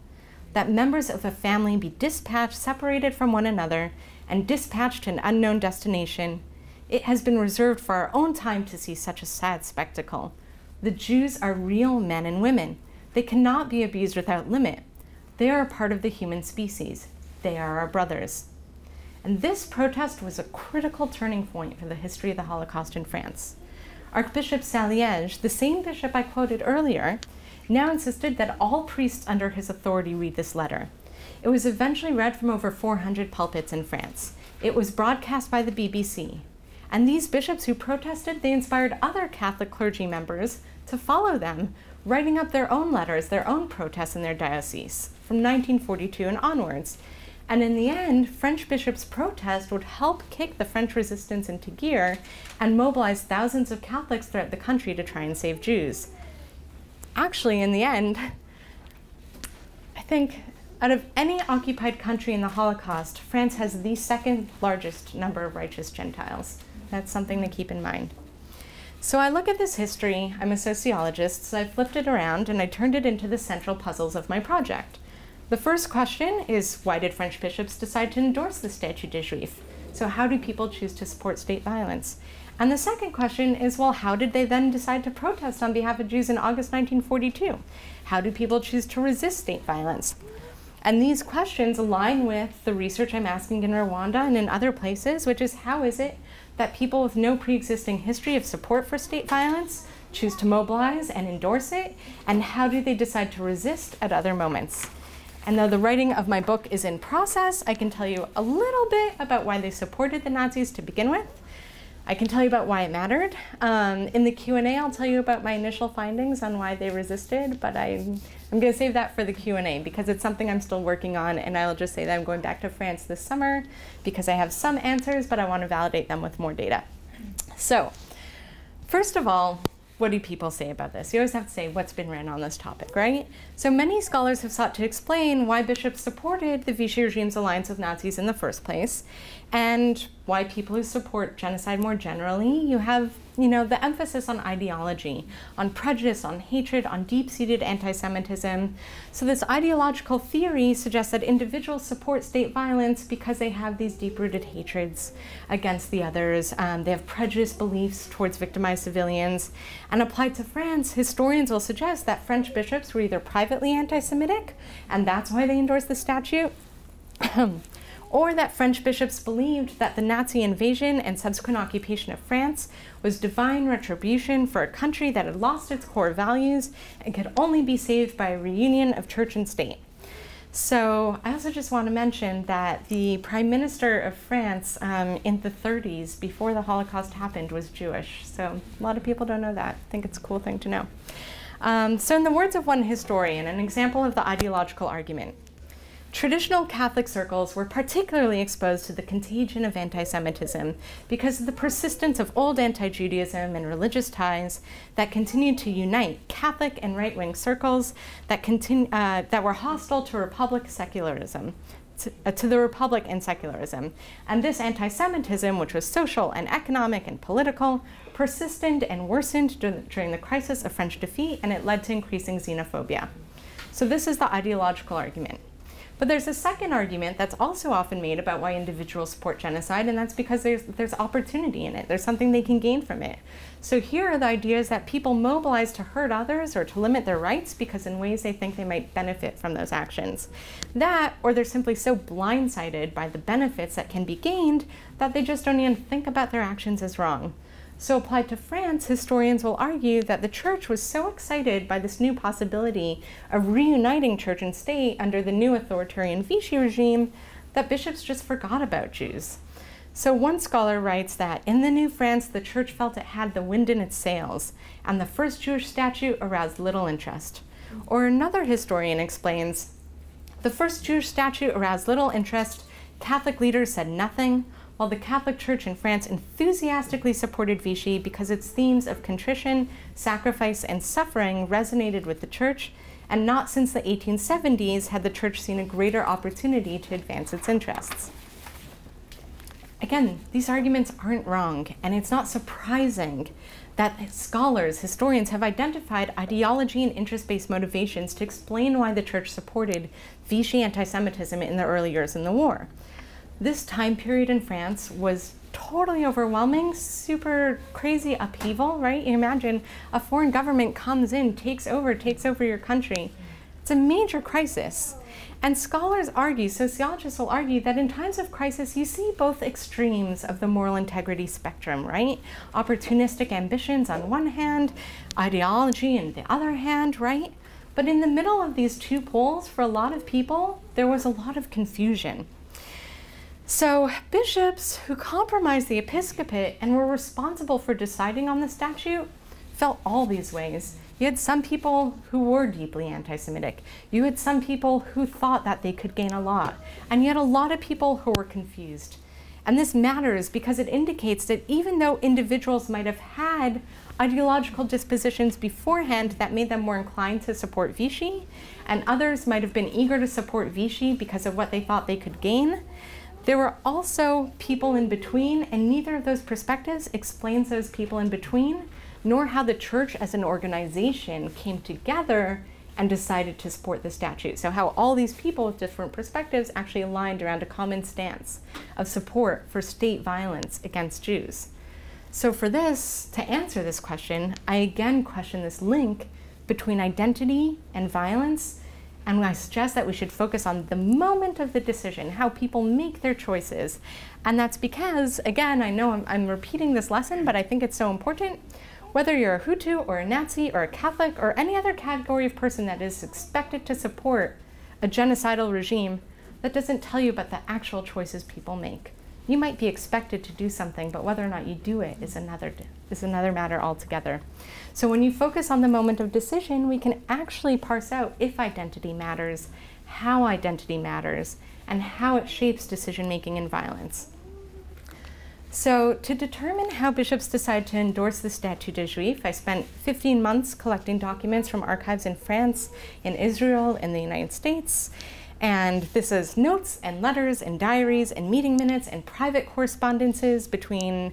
that members of a family be dispatched, separated from one another, and dispatched to an unknown destination. It has been reserved for our own time to see such a sad spectacle. The Jews are real men and women. They cannot be abused without limit. They are a part of the human species. They are our brothers. And this protest was a critical turning point for the history of the Holocaust in France. Archbishop Saliège, the same bishop I quoted earlier, now insisted that all priests under his authority read this letter. It was eventually read from over 400 pulpits in France. It was broadcast by the BBC. And these bishops who protested, they inspired other Catholic clergy members to follow them, writing up their own letters, their own protests in their diocese from 1942 and onwards. And in the end, French bishops' protest would help kick the French resistance into gear and mobilize thousands of Catholics throughout the country to try and save Jews actually, in the end, I think out of any occupied country in the Holocaust, France has the second largest number of righteous Gentiles. That's something to keep in mind. So I look at this history, I'm a sociologist, so I flipped it around and I turned it into the central puzzles of my project. The first question is why did French bishops decide to endorse the Statut de Juifs? So, how do people choose to support state violence? And the second question is well, how did they then decide to protest on behalf of Jews in August 1942? How do people choose to resist state violence? And these questions align with the research I'm asking in Rwanda and in other places, which is how is it that people with no pre existing history of support for state violence choose to mobilize and endorse it? And how do they decide to resist at other moments? And though the writing of my book is in process, I can tell you a little bit about why they supported the Nazis to begin with I can tell you about why it mattered. Um, in the Q&A, I'll tell you about my initial findings on why they resisted, but I, I'm going to save that for the Q&A because it's something I'm still working on, and I'll just say that I'm going back to France this summer because I have some answers, but I want to validate them with more data. So, first of all, what do people say about this? You always have to say what's been written on this topic, right? So many scholars have sought to explain why bishops supported the Vichy regime's alliance with Nazis in the first place, and why people who support genocide more generally, you have you know, the emphasis on ideology, on prejudice, on hatred, on deep-seated anti-Semitism. So this ideological theory suggests that individuals support state violence because they have these deep-rooted hatreds against the others. Um, they have prejudiced beliefs towards victimized civilians. And applied to France, historians will suggest that French bishops were either privately anti-Semitic, and that's why they endorsed the statute, or that French bishops believed that the Nazi invasion and subsequent occupation of France was divine retribution for a country that had lost its core values and could only be saved by a reunion of church and state. So I also just want to mention that the Prime Minister of France um, in the 30s, before the Holocaust happened, was Jewish. So a lot of people don't know that. I think it's a cool thing to know. Um, so in the words of one historian, an example of the ideological argument, Traditional Catholic circles were particularly exposed to the contagion of anti Semitism because of the persistence of old anti Judaism and religious ties that continued to unite Catholic and right wing circles that, continu- uh, that were hostile to Republic secularism. To, uh, to the Republic and secularism. And this anti Semitism, which was social and economic and political, persisted and worsened during the crisis of French defeat, and it led to increasing xenophobia. So, this is the ideological argument. But there's a second argument that's also often made about why individuals support genocide, and that's because there's, there's opportunity in it. There's something they can gain from it. So here are the ideas that people mobilize to hurt others or to limit their rights because in ways they think they might benefit from those actions. That, or they're simply so blindsided by the benefits that can be gained that they just don't even think about their actions as wrong. So, applied to France, historians will argue that the church was so excited by this new possibility of reuniting church and state under the new authoritarian Vichy regime that bishops just forgot about Jews. So, one scholar writes that in the New France, the church felt it had the wind in its sails, and the first Jewish statute aroused little interest. Or another historian explains the first Jewish statute aroused little interest, Catholic leaders said nothing, while the Catholic Church in France enthusiastically supported Vichy because its themes of contrition, sacrifice, and suffering resonated with the Church, and not since the 1870s had the Church seen a greater opportunity to advance its interests. Again, these arguments aren't wrong, and it's not surprising that scholars, historians have identified ideology and interest based motivations to explain why the church supported Vichy anti Semitism in the early years in the war this time period in France was totally overwhelming, super crazy upheaval, right? You imagine a foreign government comes in, takes over, takes over your country. It's a major crisis. And scholars argue, sociologists will argue, that in times of crisis, you see both extremes of the moral integrity spectrum, right? Opportunistic ambitions on one hand, ideology on the other hand, right? But in the middle of these two poles, for a lot of people, there was a lot of confusion. So, bishops who compromised the episcopate and were responsible for deciding on the statute felt all these ways. You had some people who were deeply anti Semitic. You had some people who thought that they could gain a lot. And you had a lot of people who were confused. And this matters because it indicates that even though individuals might have had ideological dispositions beforehand that made them more inclined to support Vichy, and others might have been eager to support Vichy because of what they thought they could gain, there were also people in between, and neither of those perspectives explains those people in between, nor how the church as an organization came together and decided to support the statute. So, how all these people with different perspectives actually aligned around a common stance of support for state violence against Jews. So, for this, to answer this question, I again question this link between identity and violence and I suggest that we should focus on the moment of the decision, how people make their choices. And that's because, again, I know I'm, I'm repeating this lesson, but I think it's so important. Whether you're a Hutu or a Nazi or a Catholic or any other category of person that is expected to support a genocidal regime, that doesn't tell you about the actual choices people make. You might be expected to do something, but whether or not you do it is another, is another matter altogether. So when you focus on the moment of decision, we can actually parse out if identity matters, how identity matters, and how it shapes decision making in violence. So, to determine how bishops decide to endorse the Statut de Juif, I spent 15 months collecting documents from archives in France, in Israel, in the United States, and this is notes and letters and diaries and meeting minutes and private correspondences between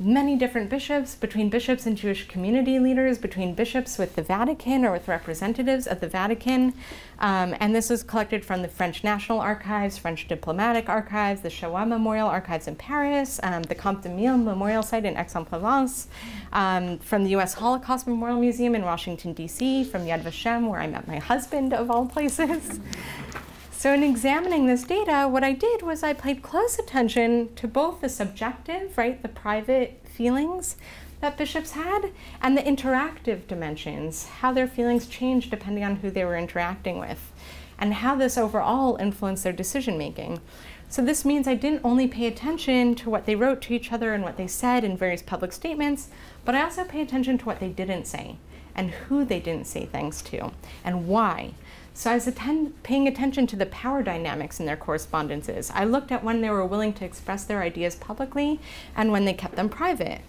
many different bishops, between bishops and Jewish community leaders, between bishops with the Vatican or with representatives of the Vatican. Um, and this was collected from the French National Archives, French Diplomatic Archives, the Shoah Memorial Archives in Paris, um, the Camp des Milles Memorial Site in Aix-en-Provence, um, from the U.S. Holocaust Memorial Museum in Washington, D.C., from Yad Vashem, where I met my husband, of all places. So, in examining this data, what I did was I paid close attention to both the subjective, right, the private feelings that bishops had, and the interactive dimensions, how their feelings changed depending on who they were interacting with, and how this overall influenced their decision making. So, this means I didn't only pay attention to what they wrote to each other and what they said in various public statements, but I also pay attention to what they didn't say and who they didn't say things to and why. So I was attend- paying attention to the power dynamics in their correspondences. I looked at when they were willing to express their ideas publicly and when they kept them private.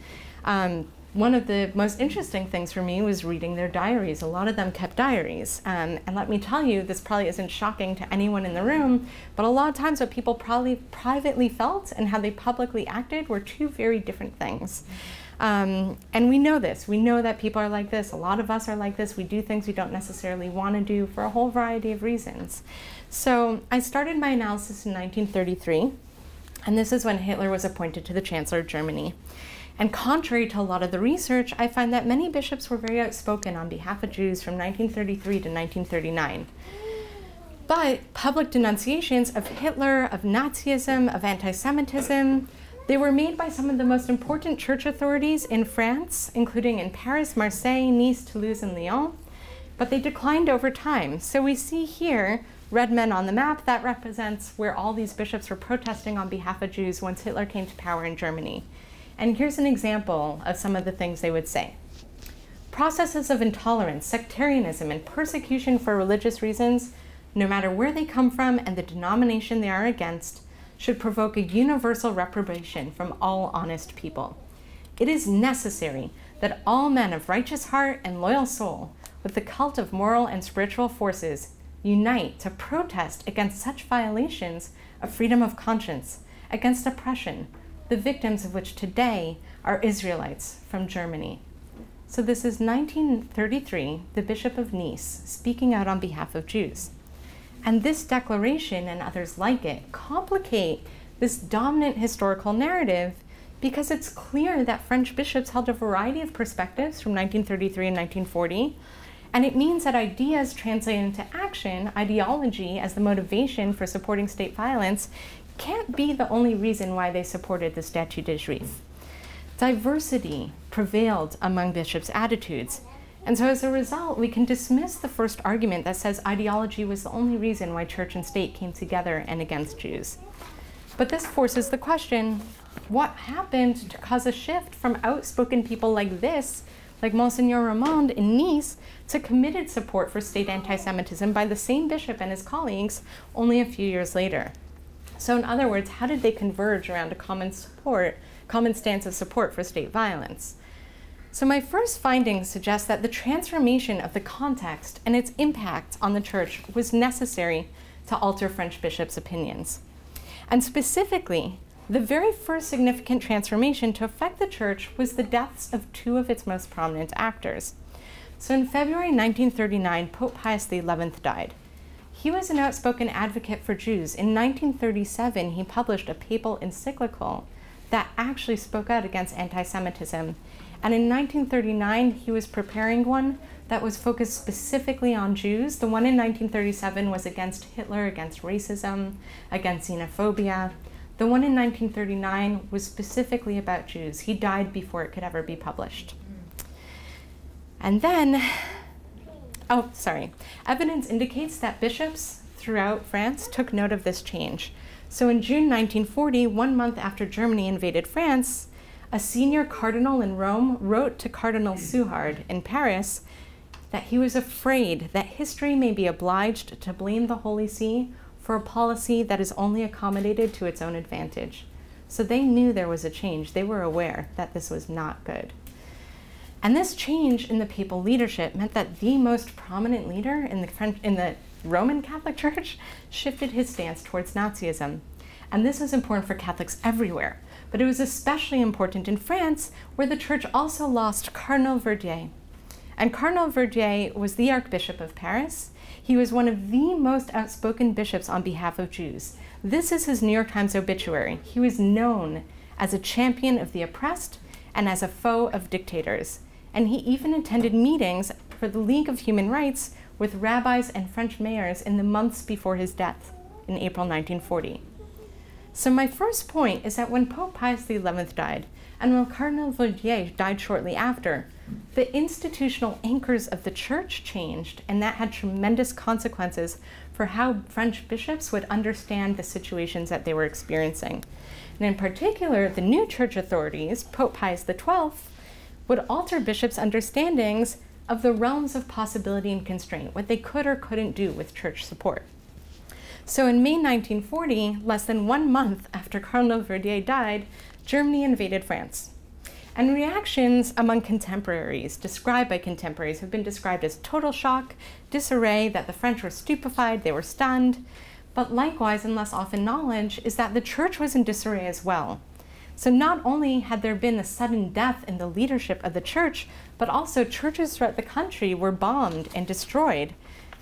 Um, one of the most interesting things for me was reading their diaries. A lot of them kept diaries. Um, and let me tell you, this probably isn't shocking to anyone in the room, but a lot of times what people probably privately felt and how they publicly acted were two very different things. Um, and we know this. We know that people are like this. A lot of us are like this. We do things we don't necessarily want to do for a whole variety of reasons. So I started my analysis in 1933, and this is when Hitler was appointed to the Chancellor of Germany. And contrary to a lot of the research, I find that many bishops were very outspoken on behalf of Jews from 1933 to 1939. But public denunciations of Hitler, of Nazism, of anti Semitism, they were made by some of the most important church authorities in France, including in Paris, Marseille, Nice, Toulouse, and Lyon, but they declined over time. So we see here red men on the map that represents where all these bishops were protesting on behalf of Jews once Hitler came to power in Germany. And here's an example of some of the things they would say. Processes of intolerance, sectarianism, and persecution for religious reasons, no matter where they come from and the denomination they are against, should provoke a universal reprobation from all honest people. It is necessary that all men of righteous heart and loyal soul, with the cult of moral and spiritual forces, unite to protest against such violations of freedom of conscience, against oppression, the victims of which today are Israelites from Germany. So, this is 1933, the Bishop of Nice speaking out on behalf of Jews. And this declaration and others like it complicate this dominant historical narrative because it's clear that French bishops held a variety of perspectives from 1933 and 1940. And it means that ideas translate into action, ideology as the motivation for supporting state violence, can't be the only reason why they supported the Statut des Juifs. Diversity prevailed among bishops' attitudes, and so as a result, we can dismiss the first argument that says ideology was the only reason why church and state came together and against Jews. But this forces the question what happened to cause a shift from outspoken people like this, like Monsignor Rémond in Nice, to committed support for state anti Semitism by the same bishop and his colleagues only a few years later? So, in other words, how did they converge around a common support, common stance of support for state violence? So, my first findings suggest that the transformation of the context and its impact on the church was necessary to alter French bishops' opinions. And specifically, the very first significant transformation to affect the church was the deaths of two of its most prominent actors. So, in February 1939, Pope Pius XI died. He was an outspoken advocate for Jews. In 1937, he published a papal encyclical that actually spoke out against anti Semitism and in 1939, he was preparing one that was focused specifically on Jews. The one in 1937 was against Hitler, against racism, against xenophobia. The one in 1939 was specifically about Jews. He died before it could ever be published. And then, oh, sorry. Evidence indicates that bishops throughout France took note of this change. So in June 1940, one month after Germany invaded France, a senior cardinal in Rome wrote to Cardinal Suhard in Paris that he was afraid that history may be obliged to blame the Holy See for a policy that is only accommodated to its own advantage. So they knew there was a change. They were aware that this was not good. And this change in the papal leadership meant that the most prominent leader in the, French, in the Roman Catholic Church shifted his stance towards Nazism. And this was important for Catholics everywhere, but it was especially important in France, where the church also lost Cardinal Verdier. And Cardinal Verdier was the Archbishop of Paris. He was one of the most outspoken bishops on behalf of Jews. This is his New York Times obituary. He was known as a champion of the oppressed and as a foe of dictators and he even attended meetings for the League of Human Rights with rabbis and French mayors in the months before his death in April 1940. So, my first point is that when Pope Pius XI died, and when Cardinal Verdier died shortly after, the institutional anchors of the church changed, and that had tremendous consequences for how French bishops would understand the situations that they were experiencing. And in particular, the new church authorities, Pope Pius XII, would alter bishops' understandings of the realms of possibility and constraint, what they could or couldn't do with church support. So in May 1940, less than one month after Cardinal Verdier died, Germany invaded France. And reactions among contemporaries, described by contemporaries, have been described as total shock, disarray, that the French were stupefied, they were stunned. But likewise, and less often knowledge, is that the church was in disarray as well. So not only had there been a sudden death in the leadership of the church, but also churches throughout the country were bombed and destroyed.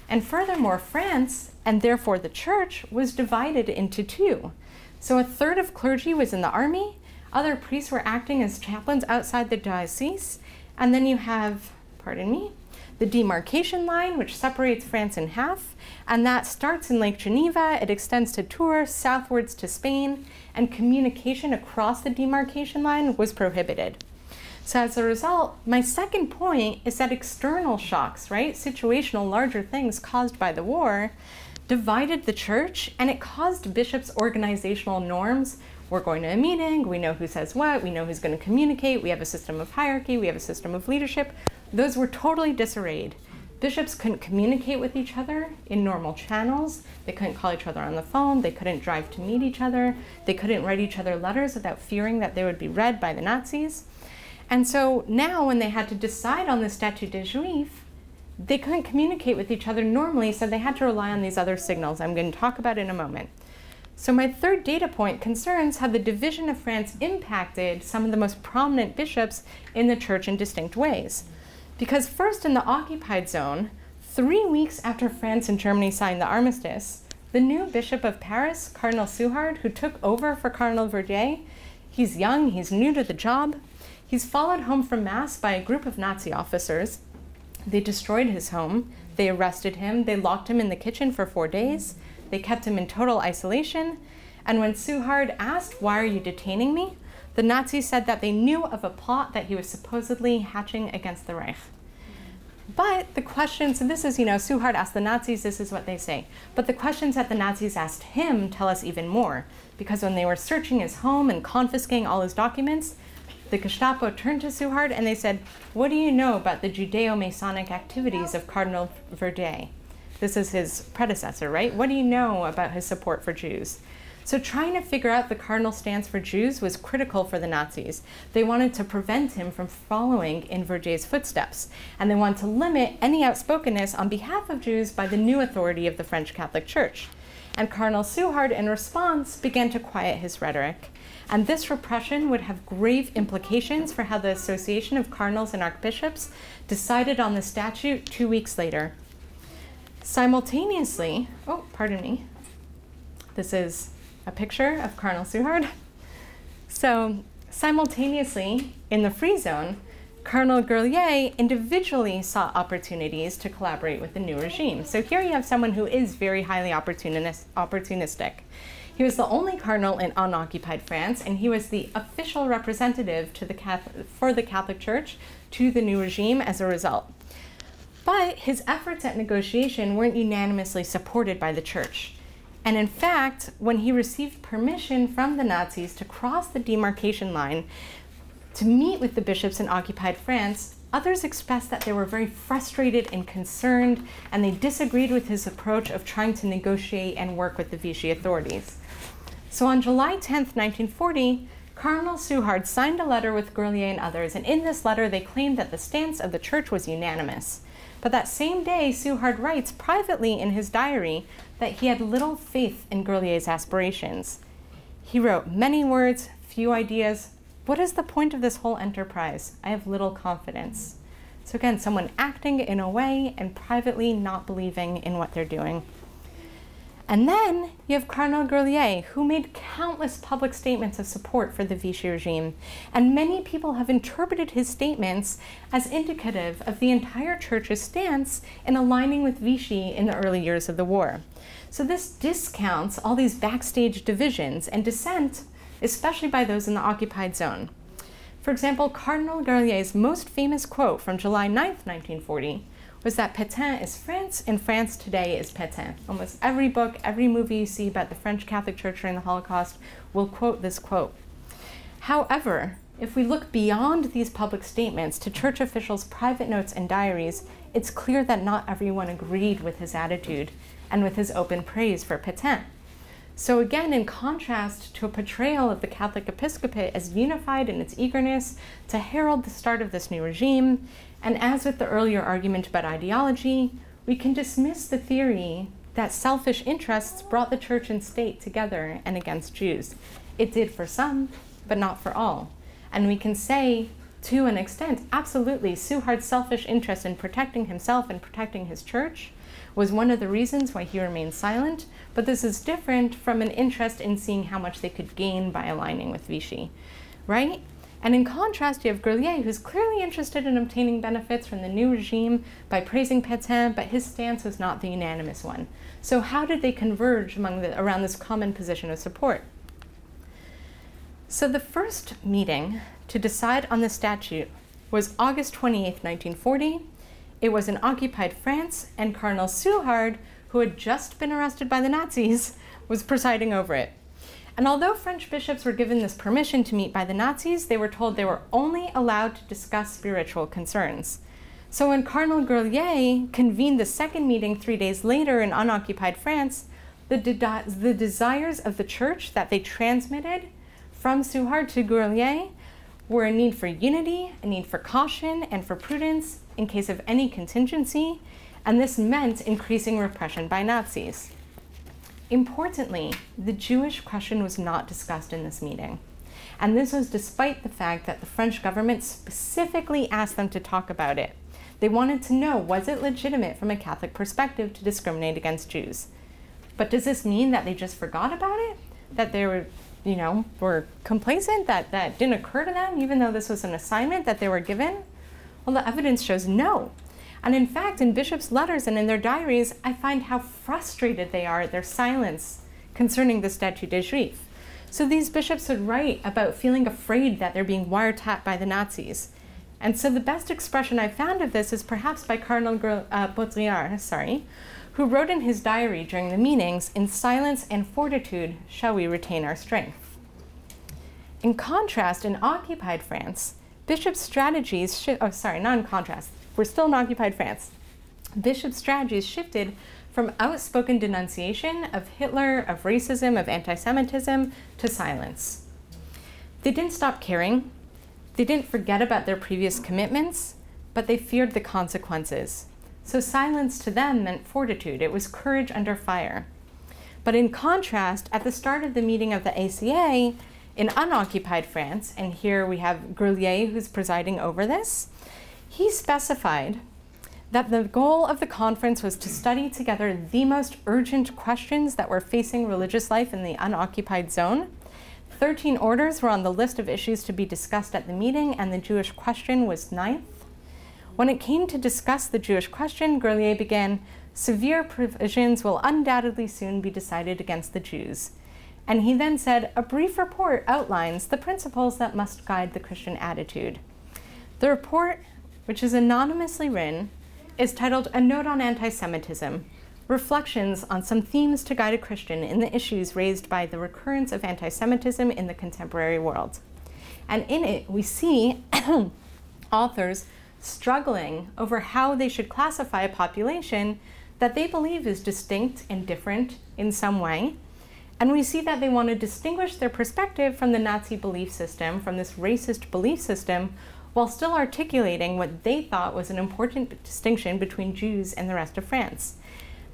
And furthermore, France, and therefore the church, was divided into two. So a third of clergy was in the army, other priests were acting as chaplains outside the diocese, and then you have, pardon me, the demarcation line, which separates France in half, and that starts in Lake Geneva, it extends to Tours, southwards to Spain, and communication across the demarcation line was prohibited. So as a result, my second point is that external shocks, right, situational larger things caused by the war, divided the church and it caused bishops' organizational norms. We're going to a meeting, we know who says what, we know who's going to communicate, we have a system of hierarchy, we have a system of leadership. Those were totally disarrayed. Bishops couldn't communicate with each other in normal channels. They couldn't call each other on the phone. They couldn't drive to meet each other. They couldn't write each other letters without fearing that they would be read by the Nazis. And so now, when they had to decide on the Statut des Juifs, they couldn't communicate with each other normally, so they had to rely on these other signals I'm going to talk about in a moment. So, my third data point concerns how the division of France impacted some of the most prominent bishops in the church in distinct ways. Because, first, in the occupied zone, three weeks after France and Germany signed the armistice, the new Bishop of Paris, Cardinal Suhard, who took over for Cardinal Verdier, he's young, he's new to the job, he's followed home from Mass by a group of Nazi officers. They destroyed his home, they arrested him, they locked him in the kitchen for four days, they kept him in total isolation, and when Suhard asked, Why are you detaining me? The Nazis said that they knew of a plot that he was supposedly hatching against the Reich. But the questions, and this is, you know, Suhard asked the Nazis, this is what they say. But the questions that the Nazis asked him tell us even more. Because when they were searching his home and confiscating all his documents, the Gestapo turned to Suhard and they said, What do you know about the Judeo Masonic activities of Cardinal Verdier? This is his predecessor, right? What do you know about his support for Jews? So trying to figure out the cardinal stance for Jews was critical for the Nazis. They wanted to prevent him from following in Verdier's footsteps, and they wanted to limit any outspokenness on behalf of Jews by the new authority of the French Catholic Church. And Cardinal Suhard, in response, began to quiet his rhetoric. And this repression would have grave implications for how the Association of Cardinals and Archbishops decided on the statute two weeks later. Simultaneously, oh, pardon me, this is a picture of Cardinal Suhard. So simultaneously, in the free zone, Cardinal Gerlier individually sought opportunities to collaborate with the new regime. So here you have someone who is very highly opportunistic. He was the only cardinal in unoccupied France, and he was the official representative to the Catholic, for the Catholic Church to the new regime as a result. But his efforts at negotiation weren't unanimously supported by the church. And in fact, when he received permission from the Nazis to cross the demarcation line to meet with the bishops in occupied France, others expressed that they were very frustrated and concerned, and they disagreed with his approach of trying to negotiate and work with the Vichy authorities. So on July 10, 1940, Cardinal Suhard signed a letter with Gerlier and others, and in this letter they claimed that the stance of the church was unanimous. But that same day, Suhard writes privately in his diary that he had little faith in Gerlier's aspirations. He wrote many words, few ideas. What is the point of this whole enterprise? I have little confidence. So, again, someone acting in a way and privately not believing in what they're doing. And then you have Cardinal Gerlier, who made countless public statements of support for the Vichy regime. And many people have interpreted his statements as indicative of the entire church's stance in aligning with Vichy in the early years of the war. So this discounts all these backstage divisions and dissent, especially by those in the occupied zone. For example, Cardinal Gerlier's most famous quote from July 9, 1940, was that Pétain is France and France today is Pétain. Almost every book, every movie you see about the French Catholic Church during the Holocaust will quote this quote. However, if we look beyond these public statements to church officials' private notes and diaries, it's clear that not everyone agreed with his attitude and with his open praise for Pétain. So, again, in contrast to a portrayal of the Catholic episcopate as unified in its eagerness to herald the start of this new regime, and as with the earlier argument about ideology, we can dismiss the theory that selfish interests brought the church and state together and against Jews. It did for some, but not for all. And we can say, to an extent, absolutely, Suhard's selfish interest in protecting himself and protecting his church was one of the reasons why he remained silent, but this is different from an interest in seeing how much they could gain by aligning with Vichy, right? And in contrast, you have Gerlier, who's clearly interested in obtaining benefits from the new regime by praising Pétain, but his stance was not the unanimous one. So how did they converge among the, around this common position of support? So the first meeting to decide on the statute was August 28, 1940. It was in occupied France, and Cardinal Suhard, who had just been arrested by the Nazis, was presiding over it. And although French bishops were given this permission to meet by the Nazis, they were told they were only allowed to discuss spiritual concerns. So when Cardinal Gerlier convened the second meeting three days later in unoccupied France, the, de- the desires of the church that they transmitted from Suhard to Gerlier were a need for unity, a need for caution, and for prudence in case of any contingency, and this meant increasing repression by Nazis. Importantly, the Jewish question was not discussed in this meeting. And this was despite the fact that the French government specifically asked them to talk about it. They wanted to know was it legitimate from a Catholic perspective to discriminate against Jews? But does this mean that they just forgot about it? That they were, you know, were complacent, that that didn't occur to them, even though this was an assignment that they were given? Well, the evidence shows no. And in fact, in bishops' letters and in their diaries, I find how frustrated they are at their silence concerning the Statut des Juifs. So these bishops would write about feeling afraid that they're being wiretapped by the Nazis. And so the best expression I found of this is perhaps by Cardinal uh, Baudrillart, sorry, who wrote in his diary during the meetings, in silence and fortitude shall we retain our strength. In contrast, in occupied France, bishops' strategies, sh- oh sorry, not in contrast, we're still in occupied France. Bishop's strategies shifted from outspoken denunciation of Hitler, of racism, of anti Semitism to silence. They didn't stop caring. They didn't forget about their previous commitments, but they feared the consequences. So silence to them meant fortitude, it was courage under fire. But in contrast, at the start of the meeting of the ACA in unoccupied France, and here we have Gerlier who's presiding over this, he specified that the goal of the conference was to study together the most urgent questions that were facing religious life in the unoccupied zone. Thirteen orders were on the list of issues to be discussed at the meeting, and the Jewish question was ninth. When it came to discuss the Jewish question, Gerlier began severe provisions will undoubtedly soon be decided against the Jews. And he then said, a brief report outlines the principles that must guide the Christian attitude. The report which is anonymously written, is titled A Note on Anti Semitism Reflections on Some Themes to Guide a Christian in the Issues Raised by the Recurrence of Anti Semitism in the Contemporary World. And in it, we see authors struggling over how they should classify a population that they believe is distinct and different in some way. And we see that they want to distinguish their perspective from the Nazi belief system, from this racist belief system, while still articulating what they thought was an important distinction between Jews and the rest of France.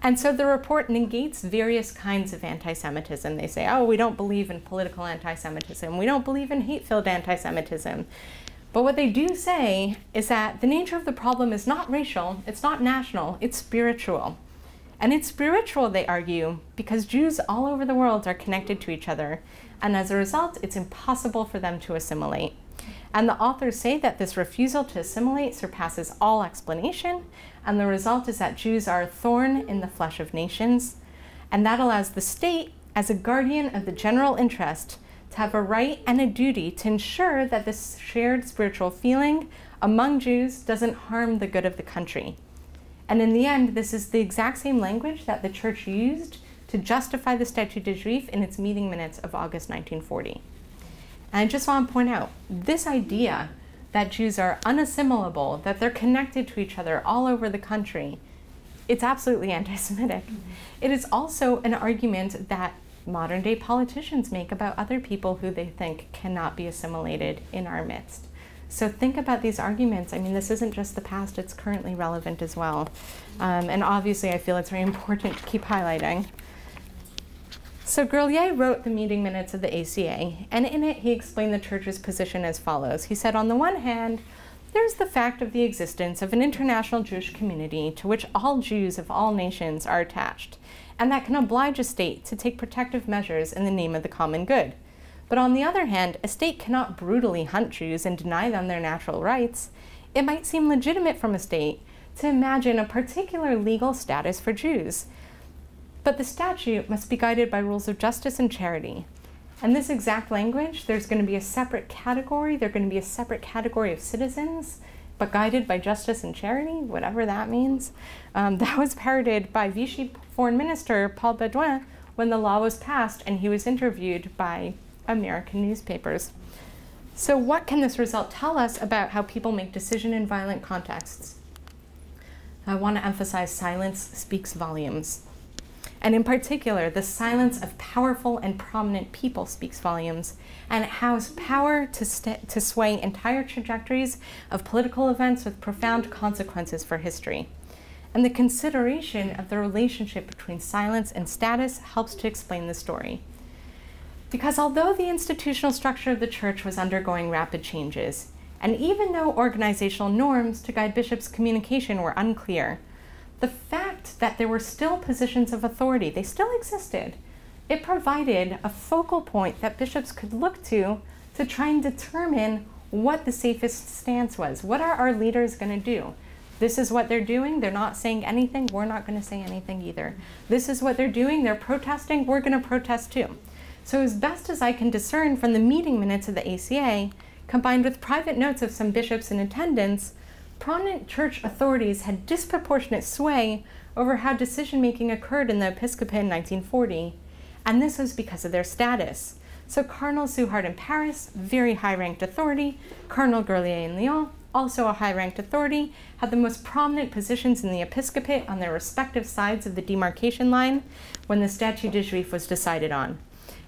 And so the report negates various kinds of anti Semitism. They say, oh, we don't believe in political anti Semitism, we don't believe in hate filled anti Semitism. But what they do say is that the nature of the problem is not racial, it's not national, it's spiritual. And it's spiritual, they argue, because Jews all over the world are connected to each other, and as a result, it's impossible for them to assimilate. And the authors say that this refusal to assimilate surpasses all explanation, and the result is that Jews are a thorn in the flesh of nations, and that allows the state, as a guardian of the general interest, to have a right and a duty to ensure that this shared spiritual feeling among Jews doesn't harm the good of the country. And in the end, this is the exact same language that the church used to justify the Statute de Juif in its meeting minutes of August 1940. And I just want to point out this idea that Jews are unassimilable, that they're connected to each other all over the country, it's absolutely anti Semitic. It is also an argument that modern day politicians make about other people who they think cannot be assimilated in our midst. So think about these arguments. I mean, this isn't just the past, it's currently relevant as well. Um, and obviously, I feel it's very important to keep highlighting. So Gerlier wrote the meeting minutes of the ACA, and in it he explained the church's position as follows. He said, on the one hand, there's the fact of the existence of an international Jewish community to which all Jews of all nations are attached, and that can oblige a state to take protective measures in the name of the common good. But on the other hand, a state cannot brutally hunt Jews and deny them their natural rights. It might seem legitimate from a state to imagine a particular legal status for Jews. But the statute must be guided by rules of justice and charity. And this exact language, there's going to be a separate category, there's going to be a separate category of citizens, but guided by justice and charity, whatever that means. Um, that was parroted by Vichy Foreign Minister Paul Baudouin when the law was passed and he was interviewed by American newspapers. So, what can this result tell us about how people make decision in violent contexts? I want to emphasize silence speaks volumes. And in particular, the silence of powerful and prominent people speaks volumes, and has power to, to sway entire trajectories of political events with profound consequences for history. And the consideration of the relationship between silence and status helps to explain the story. Because although the institutional structure of the church was undergoing rapid changes, and even though organizational norms to guide bishops' communication were unclear, the fact that there were still positions of authority, they still existed, it provided a focal point that bishops could look to to try and determine what the safest stance was. What are our leaders going to do? This is what they're doing. They're not saying anything. We're not going to say anything either. This is what they're doing. They're protesting. We're going to protest too. So, as best as I can discern from the meeting minutes of the ACA, combined with private notes of some bishops in attendance, prominent church authorities had disproportionate sway over how decision making occurred in the episcopate in 1940, and this was because of their status. So, Cardinal Suhard in Paris, very high ranked authority, Cardinal Gerlier in Lyon, also a high ranked authority, had the most prominent positions in the episcopate on their respective sides of the demarcation line when the Statute de Juif was decided on.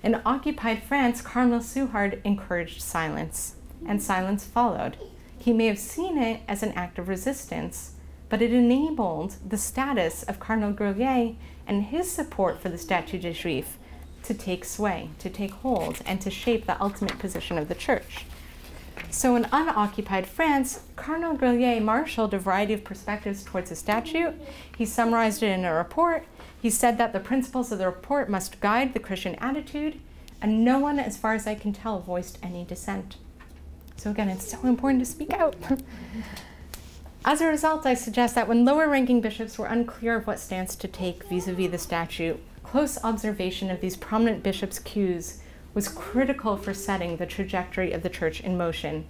In occupied France, Cardinal Suhard encouraged silence, and silence followed. He may have seen it as an act of resistance, but it enabled the status of Cardinal Gerlier and his support for the Statute de Juif to take sway, to take hold, and to shape the ultimate position of the Church. So, in unoccupied France, Cardinal Gerlier marshaled a variety of perspectives towards the statute. He summarized it in a report he said that the principles of the report must guide the Christian attitude, and no one, as far as I can tell, voiced any dissent. So, again, it's so important to speak out. as a result, I suggest that when lower ranking bishops were unclear of what stance to take vis a vis the statute, close observation of these prominent bishops' cues was critical for setting the trajectory of the church in motion.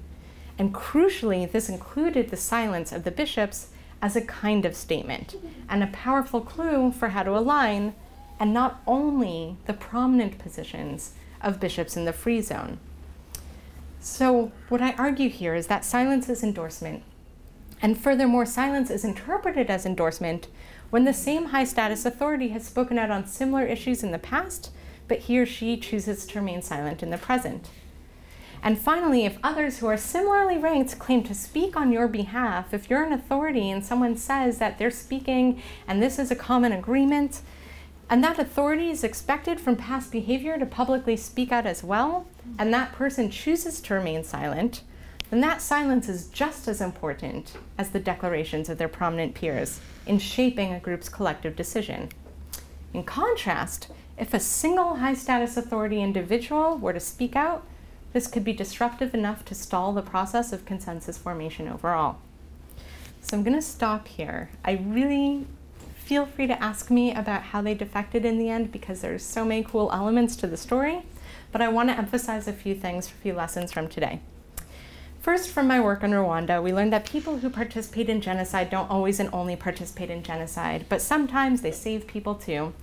And crucially, this included the silence of the bishops as a kind of statement and a powerful clue for how to align, and not only the prominent positions of bishops in the free zone. So, what I argue here is that silence is endorsement. And furthermore, silence is interpreted as endorsement when the same high status authority has spoken out on similar issues in the past, but he or she chooses to remain silent in the present. And finally, if others who are similarly ranked claim to speak on your behalf, if you're an authority and someone says that they're speaking and this is a common agreement, and that authority is expected from past behavior to publicly speak out as well, and that person chooses to remain silent, then that silence is just as important as the declarations of their prominent peers in shaping a group's collective decision. In contrast, if a single high status authority individual were to speak out, this could be disruptive enough to stall the process of consensus formation overall. So I'm going to stop here. I really feel free to ask me about how they defected in the end because there's so many cool elements to the story, but I want to emphasize a few things, a few lessons from today. First, from my work in Rwanda, we learned that people who participate in genocide don't always and only participate in genocide, but sometimes they save people too.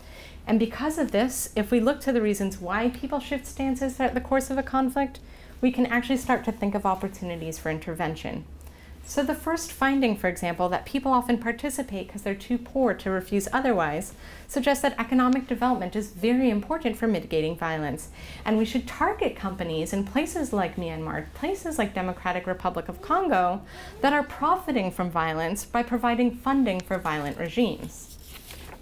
And because of this, if we look to the reasons why people shift stances throughout the course of a conflict, we can actually start to think of opportunities for intervention. So, the first finding, for example, that people often participate because they're too poor to refuse otherwise, suggests that economic development is very important for mitigating violence. And we should target companies in places like Myanmar, places like Democratic Republic of Congo, that are profiting from violence by providing funding for violent regimes.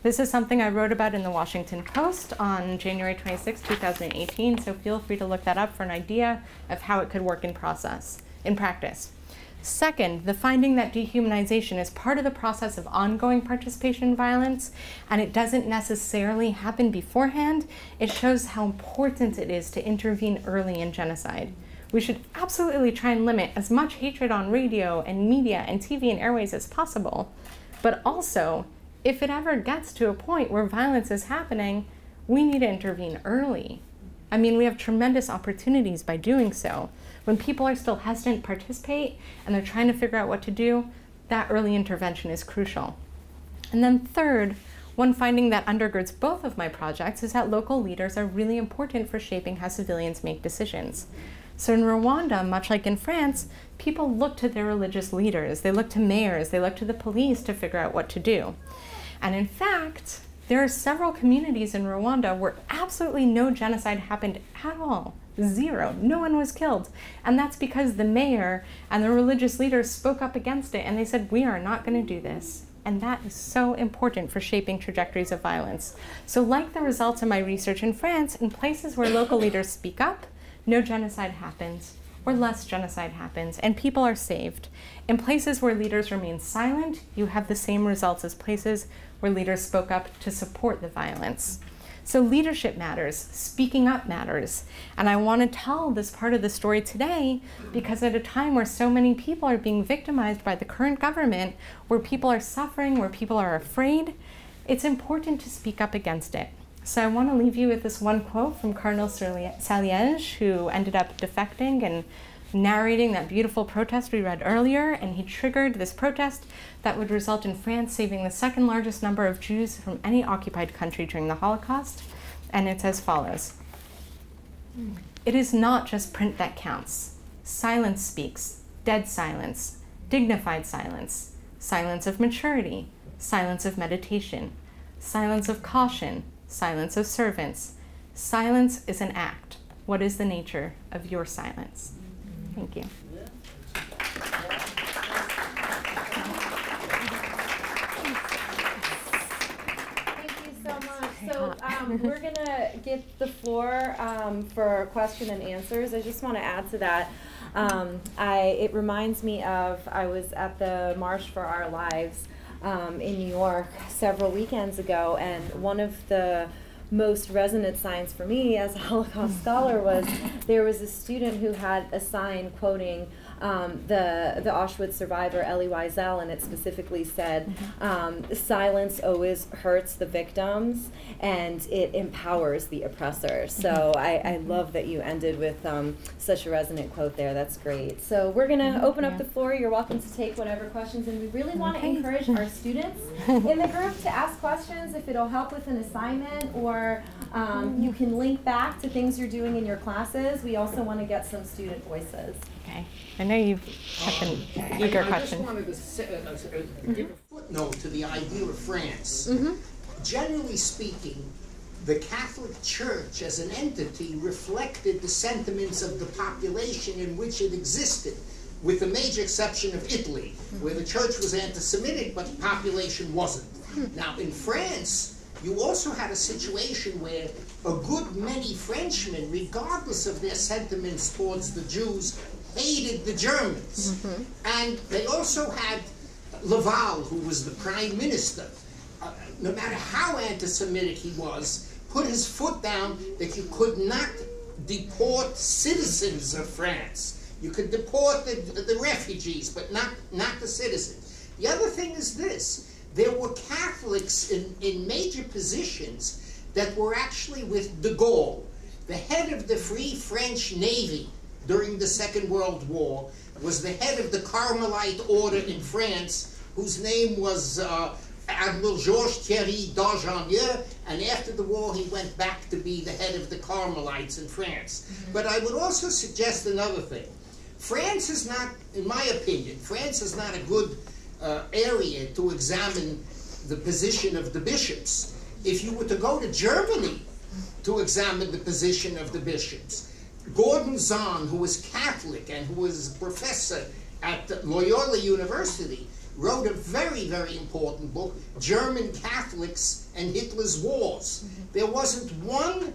This is something I wrote about in the Washington Post on January 26, 2018, so feel free to look that up for an idea of how it could work in process, in practice. Second, the finding that dehumanization is part of the process of ongoing participation in violence and it doesn't necessarily happen beforehand, it shows how important it is to intervene early in genocide. We should absolutely try and limit as much hatred on radio and media and TV and airways as possible. But also, if it ever gets to a point where violence is happening, we need to intervene early. I mean, we have tremendous opportunities by doing so. When people are still hesitant to participate and they're trying to figure out what to do, that early intervention is crucial. And then, third, one finding that undergirds both of my projects is that local leaders are really important for shaping how civilians make decisions. So, in Rwanda, much like in France, people look to their religious leaders, they look to mayors, they look to the police to figure out what to do. And in fact, there are several communities in Rwanda where absolutely no genocide happened at all. Zero. No one was killed. And that's because the mayor and the religious leaders spoke up against it and they said, We are not going to do this. And that is so important for shaping trajectories of violence. So, like the results of my research in France, in places where local leaders speak up, no genocide happens, or less genocide happens, and people are saved. In places where leaders remain silent, you have the same results as places where leaders spoke up to support the violence. So leadership matters, speaking up matters. And I want to tell this part of the story today because at a time where so many people are being victimized by the current government, where people are suffering, where people are afraid, it's important to speak up against it. So I want to leave you with this one quote from Cardinal Saliège, who ended up defecting and narrating that beautiful protest we read earlier, and he triggered this protest that would result in France saving the second largest number of Jews from any occupied country during the Holocaust. And it's as follows It is not just print that counts. Silence speaks, dead silence, dignified silence, silence of maturity, silence of meditation, silence of caution, silence of servants. Silence is an act. What is the nature of your silence? Thank you. we're going to give the floor um, for question and answers. I just want to add to that. Um, I, it reminds me of I was at the March for Our Lives um, in New York several weekends ago, and one of the most resonant signs for me as a Holocaust scholar was there was a student who had a sign quoting um, the the Auschwitz survivor Elie Wiesel, and it specifically said, mm-hmm. um, "Silence always hurts the victims, and it empowers the oppressor." So mm-hmm. I, I love that you ended with um, such a resonant quote there. That's great. So we're gonna mm-hmm. open up the floor. You're welcome to take whatever questions, and we really want to encourage our students in the group to ask questions if it'll help with an assignment, or um, you can link back to things you're doing in your classes. We also want to get some student voices. Okay. I know you've had an um, eager I, question. I just wanted to say, uh, uh, mm-hmm. give a footnote to the idea of France. Mm-hmm. Generally speaking, the Catholic Church as an entity reflected the sentiments of the population in which it existed, with the major exception of Italy, where the church was anti Semitic but the population wasn't. Hmm. Now, in France, you also had a situation where a good many Frenchmen, regardless of their sentiments towards the Jews, hated the Germans. Mm-hmm. And they also had Laval, who was the prime minister. Uh, no matter how anti Semitic he was, put his foot down that you could not deport citizens of France. You could deport the, the refugees, but not, not the citizens. The other thing is this there were Catholics in, in major positions that were actually with de Gaulle, the head of the Free French Navy during the Second World War, was the head of the Carmelite order in France, whose name was uh, Admiral Georges Thierry d'Argenlieu, and after the war he went back to be the head of the Carmelites in France. Mm -hmm. But I would also suggest another thing. France is not, in my opinion, France is not a good uh, area to examine the position of the bishops. If you were to go to Germany to examine the position of the bishops, Gordon Zahn, who was Catholic and who was a professor at Loyola University, wrote a very, very important book, German Catholics and Hitler's Wars. Mm-hmm. There wasn't one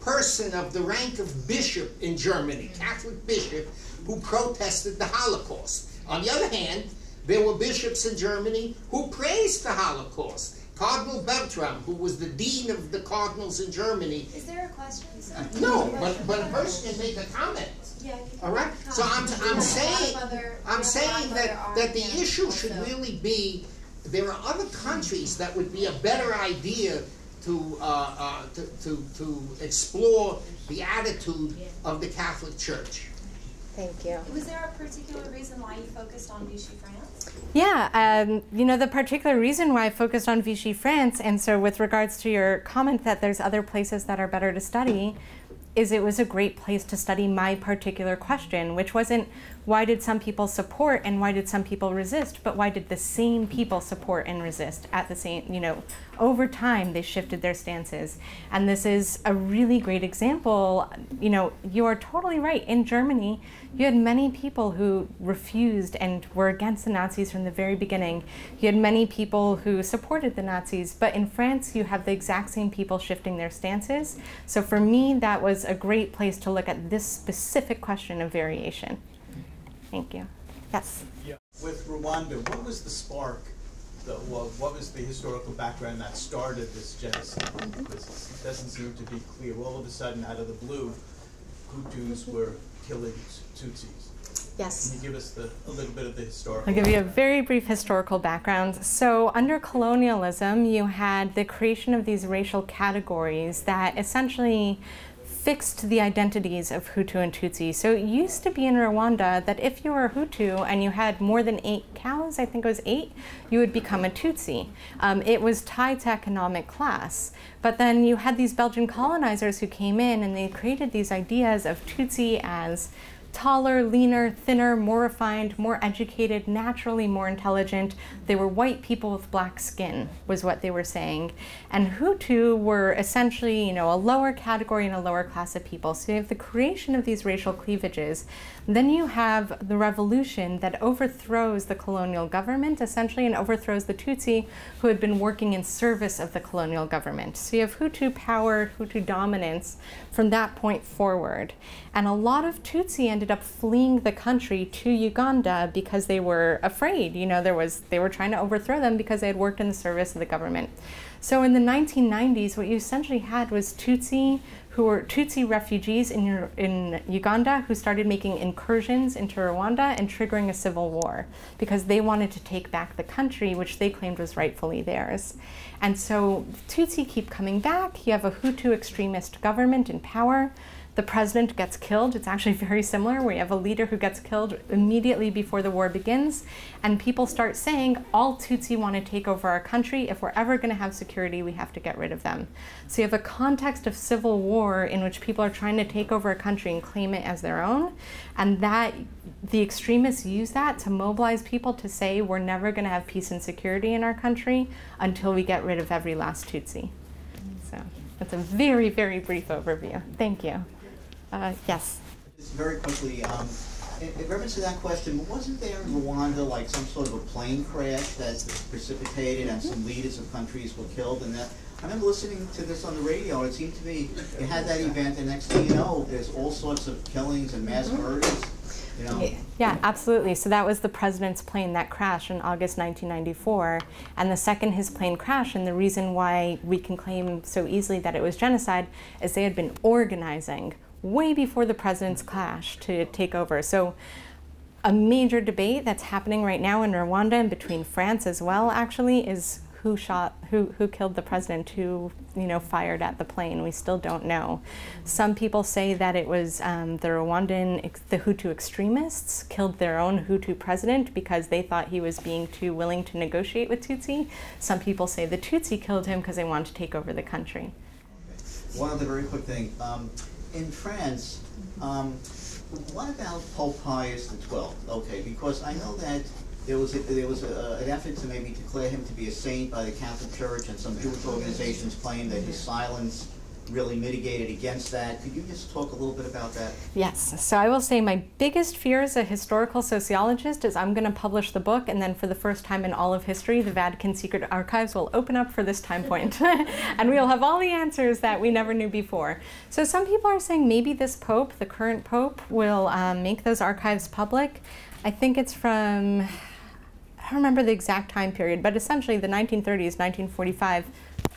person of the rank of bishop in Germany, Catholic bishop, who protested the Holocaust. On the other hand, there were bishops in Germany who praised the Holocaust. Cardinal Bertram, who was the dean of the cardinals in Germany. Is there a question? No, but, but a person can make a comment. Yeah, All right. So I'm, I'm saying I'm saying that that the issue should really be there are other countries that would be a better idea to uh, uh, to, to to explore the attitude of the Catholic Church. Thank you. Was there a particular reason why you focused on Vichy France? Yeah, um, you know, the particular reason why I focused on Vichy France, and so with regards to your comment that there's other places that are better to study, is it was a great place to study my particular question, which wasn't why did some people support and why did some people resist, but why did the same people support and resist at the same, you know, over time they shifted their stances. And this is a really great example. You know, you are totally right. In Germany, you had many people who refused and were against the Nazis from the very beginning. You had many people who supported the Nazis, but in France, you have the exact same people shifting their stances. So for me, that was a great place to look at this specific question of variation. Thank you. Yes? Yeah. With Rwanda, what was the spark? The, well, what was the historical background that started this genocide? Because it doesn't seem to be clear. All of a sudden, out of the blue, Hutus were killing Tutsis. Yes. Can you give us the, a little bit of the historical? I'll give you a very brief historical background. So, under colonialism, you had the creation of these racial categories that essentially fixed the identities of Hutu and Tutsi. So it used to be in Rwanda that if you were a Hutu and you had more than eight cows, I think it was eight, you would become a Tutsi. Um, it was tied to economic class. But then you had these Belgian colonizers who came in and they created these ideas of Tutsi as taller, leaner, thinner, more refined, more educated, naturally more intelligent. They were white people with black skin, was what they were saying. And Hutu were essentially, you know, a lower category and a lower class of people. So you have the creation of these racial cleavages. Then you have the revolution that overthrows the colonial government, essentially, and overthrows the Tutsi who had been working in service of the colonial government. So you have Hutu power, Hutu dominance from that point forward. And a lot of Tutsi ended up fleeing the country to Uganda because they were afraid. You know, there was they were trying to overthrow them because they had worked in the service of the government. So in the 1990s, what you essentially had was Tutsi who were Tutsi refugees in, in Uganda who started making incursions into Rwanda and triggering a civil war because they wanted to take back the country, which they claimed was rightfully theirs. And so Tutsi keep coming back. You have a Hutu extremist government in power the president gets killed. It's actually very similar. We have a leader who gets killed immediately before the war begins, and people start saying, all Tutsi want to take over our country. If we're ever going to have security, we have to get rid of them. So you have a context of civil war in which people are trying to take over a country and claim it as their own, and that the extremists use that to mobilize people to say, we're never going to have peace and security in our country until we get rid of every last Tutsi. So that's a very, very brief overview. Thank you. Uh, yes. Just very quickly, um, in, in reference to that question, wasn't there in Rwanda like some sort of a plane crash that precipitated and some leaders of countries were killed and that? I remember listening to this on the radio, and it seemed to me you had that event, and next thing you know, there's all sorts of killings and mass mm-hmm. murders. You know? Yeah, absolutely. So that was the president's plane that crashed in August 1994. And the second his plane crashed, and the reason why we can claim so easily that it was genocide is they had been organizing way before the president's clash to take over. So a major debate that's happening right now in Rwanda and between France as well actually is who shot who who killed the president who you know fired at the plane. We still don't know. Some people say that it was um, the rwandan the hutu extremists killed their own hutu president because they thought he was being too willing to negotiate with tutsi. Some people say the tutsi killed him because they wanted to take over the country. One other very quick thing. Um, in France, mm-hmm. um, what about Pope Pius XII? Okay, because I know that there was a, there was a, uh, an effort to maybe declare him to be a saint by the Catholic Church, and some Jewish organizations claim that his mm-hmm. silence really mitigated against that. Could you just talk a little bit about that? Yes. So I will say my biggest fear as a historical sociologist is I'm going to publish the book, and then for the first time in all of history, the Vatican Secret Archives will open up for this time point, and we will have all the answers that we never knew before. So some people are saying maybe this pope, the current pope, will um, make those archives public. I think it's from. I don't remember the exact time period, but essentially the 1930s, 1945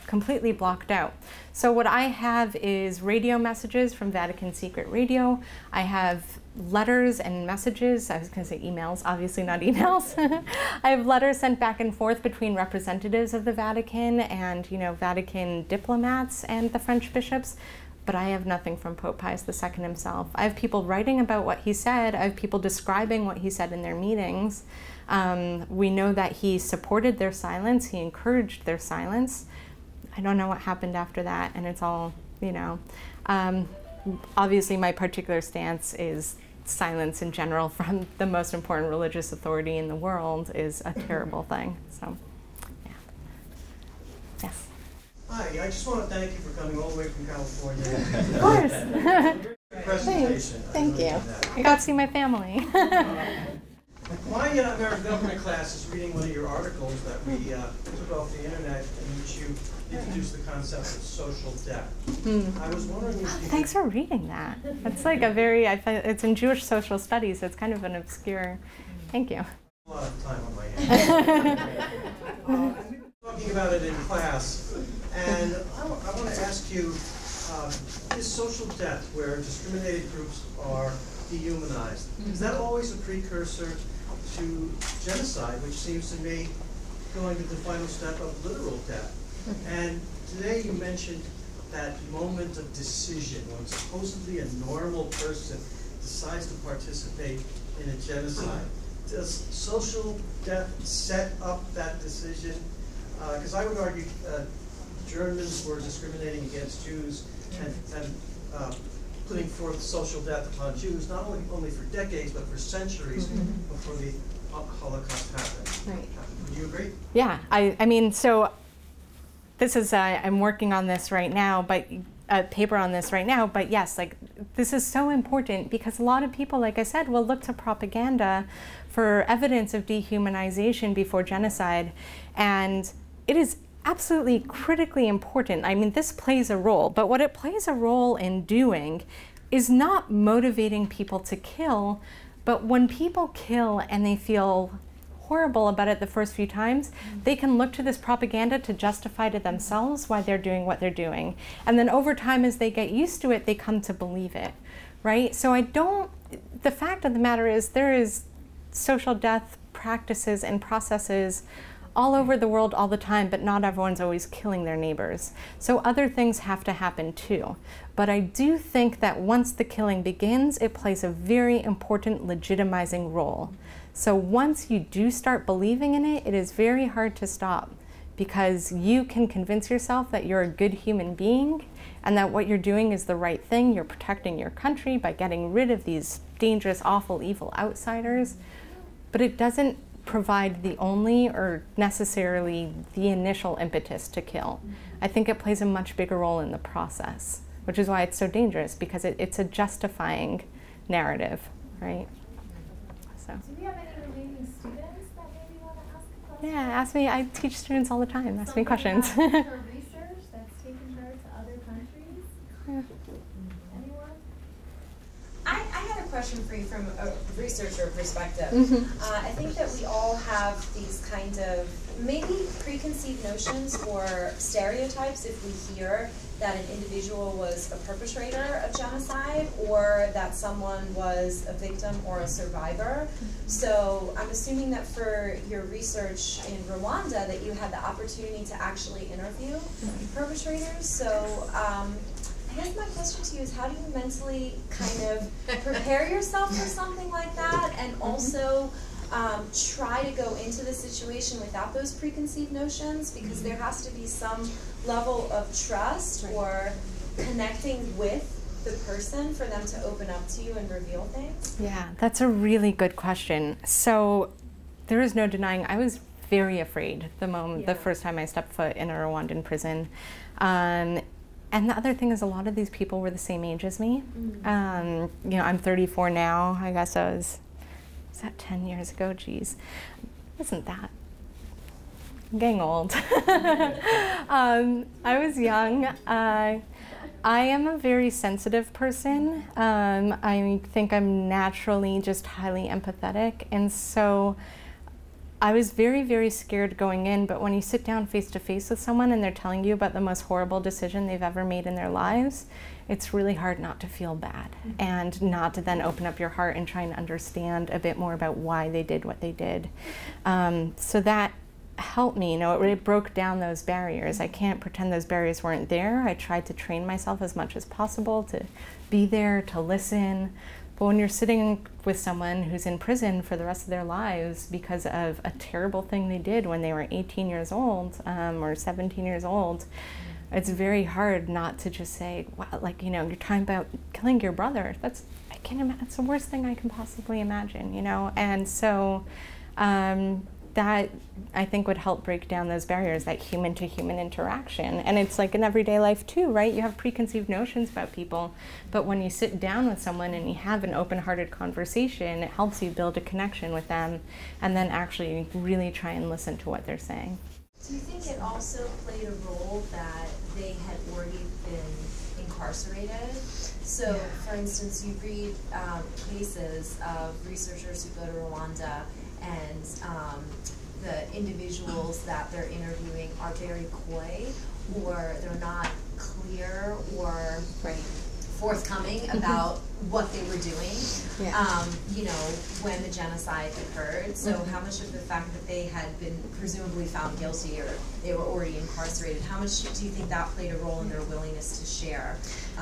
completely blocked out. So what I have is radio messages from Vatican Secret Radio. I have letters and messages. I was going to say emails, obviously not emails. I have letters sent back and forth between representatives of the Vatican and, you know, Vatican diplomats and the French bishops. But I have nothing from Pope Pius II himself. I have people writing about what he said. I have people describing what he said in their meetings. Um, we know that he supported their silence. He encouraged their silence. I don't know what happened after that, and it's all, you know. Um, obviously, my particular stance is silence in general from the most important religious authority in the world is a terrible thing. So, yeah. Yes. Hi, I just want to thank you for coming all the way from California. of course. presentation. Thank you. I got to see my family. My uh, American government class is reading one of your articles that we uh, took off the internet in which you introduced the concept of social death. Mm. I was wondering if you Thanks for reading that. It's like a very, I it's in Jewish social studies, it's kind of an obscure, thank you. A lot of time on my hands. uh, talking about it in class, and I, I want to ask you, uh, is social death, where discriminated groups are dehumanized, is that always a precursor to genocide, which seems to me going to the final step of literal death. And today you mentioned that moment of decision when supposedly a normal person decides to participate in a genocide. Does social death set up that decision? Because uh, I would argue uh, Germans were discriminating against Jews and, and uh, putting forth social death upon Jews, not only, only for decades, but for centuries mm -hmm. before the Holocaust happened. Right. Would you agree? Yeah, I, I mean, so this is, uh, I'm working on this right now, but a paper on this right now, but yes, like this is so important because a lot of people, like I said, will look to propaganda for evidence of dehumanization before genocide. And it is absolutely critically important. I mean, this plays a role, but what it plays a role in doing is not motivating people to kill, but when people kill and they feel horrible about it the first few times, they can look to this propaganda to justify to themselves why they're doing what they're doing. And then over time, as they get used to it, they come to believe it, right? So I don't, the fact of the matter is, there is social death practices and processes all over the world all the time, but not everyone's always killing their neighbors. So other things have to happen too. But I do think that once the killing begins, it plays a very important legitimizing role. So once you do start believing in it, it is very hard to stop because you can convince yourself that you're a good human being and that what you're doing is the right thing. You're protecting your country by getting rid of these dangerous, awful, evil outsiders. But it doesn't provide the only or necessarily the initial impetus to kill. I think it plays a much bigger role in the process, which is why it's so dangerous because it, it's a justifying narrative, right? So. Do we have any remaining students that maybe want to ask a question? Yeah, ask me. I teach students all the time. Ask Something me questions. research that's taken her to other countries. Yeah. I, I had a question for you from a researcher perspective. Mm-hmm. Uh, I think that we all have these kind of maybe preconceived notions or stereotypes if we hear that an individual was a perpetrator of genocide or that someone was a victim or a survivor. So I'm assuming that for your research in Rwanda that you had the opportunity to actually interview perpetrators. So um, I guess my question to you is how do you mentally kind of prepare yourself for something like that and mm-hmm. also um, try to go into the situation without those preconceived notions because there has to be some level of trust or connecting with the person for them to open up to you and reveal things? Yeah, that's a really good question. So there is no denying I was very afraid the moment yeah. the first time I stepped foot in a Rwandan prison. Um, and the other thing is, a lot of these people were the same age as me. Mm-hmm. Um, you know, I'm 34 now. I guess I was, that 10 years ago? Geez, isn't that? I'm getting old. um, I was young. Uh, I am a very sensitive person. Um, I think I'm naturally just highly empathetic, and so I was very, very scared going in, but when you sit down face to face with someone and they're telling you about the most horrible decision they've ever made in their lives, it's really hard not to feel bad mm-hmm. and not to then open up your heart and try and understand a bit more about why they did what they did. Um, so that helped me, you know, it, it broke down those barriers. I can't pretend those barriers weren't there. I tried to train myself as much as possible to be there, to listen. But when you're sitting with someone who's in prison for the rest of their lives because of a terrible thing they did when they were 18 years old um, or 17 years old, it's very hard not to just say, wow, like, you know, you're talking about killing your brother. That's, I can't imagine, that's the worst thing I can possibly imagine, you know? And so, um, that I think would help break down those barriers, that human to human interaction. And it's like in everyday life too, right? You have preconceived notions about people, but when you sit down with someone and you have an open hearted conversation, it helps you build a connection with them and then actually really try and listen to what they're saying. Do you think it also played a role that they had already been incarcerated? So, yeah. for instance, you read um, cases of researchers who go to Rwanda and um, the individuals that they're interviewing are very coy or they're not clear or right. forthcoming about what they were doing, yeah. um, you know, when the genocide occurred. So mm -hmm. how much of the fact that they had been presumably found guilty or they were already incarcerated, how much do you think that played a role in their willingness to share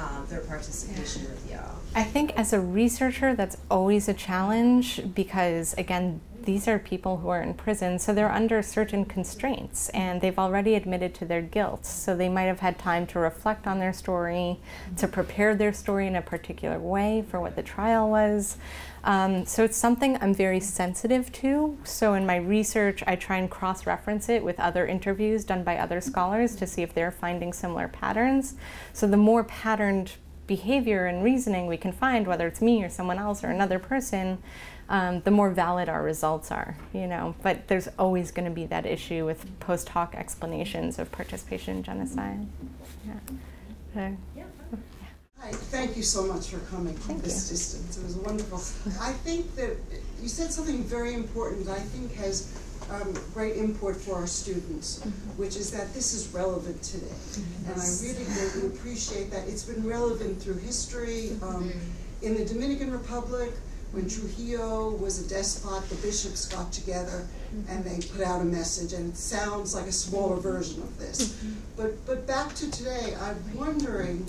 um, their participation yeah. with you? I think as a researcher, that's always a challenge because, again, these are people who are in prison, so they're under certain constraints and they've already admitted to their guilt. So they might have had time to reflect on their story, to prepare their story in a particular way for what the trial was. Um, so it's something I'm very sensitive to. So in my research, I try and cross reference it with other interviews done by other scholars to see if they're finding similar patterns. So the more patterned behavior and reasoning we can find, whether it's me or someone else or another person, um, the more valid our results are, you know. But there's always going to be that issue with post hoc explanations of participation in genocide. Yeah. yeah. Hi, thank you so much for coming Thank this you. distance. It was wonderful. I think that you said something very important that I think has um, great import for our students, Mm-hmm. which is that this is relevant today. And I really greatly appreciate that. It's been relevant through history. Um, in the Dominican Republic, when Trujillo was a despot, the bishops got together and they put out a message, and it sounds like a smaller version of this. But, but back to today, I'm wondering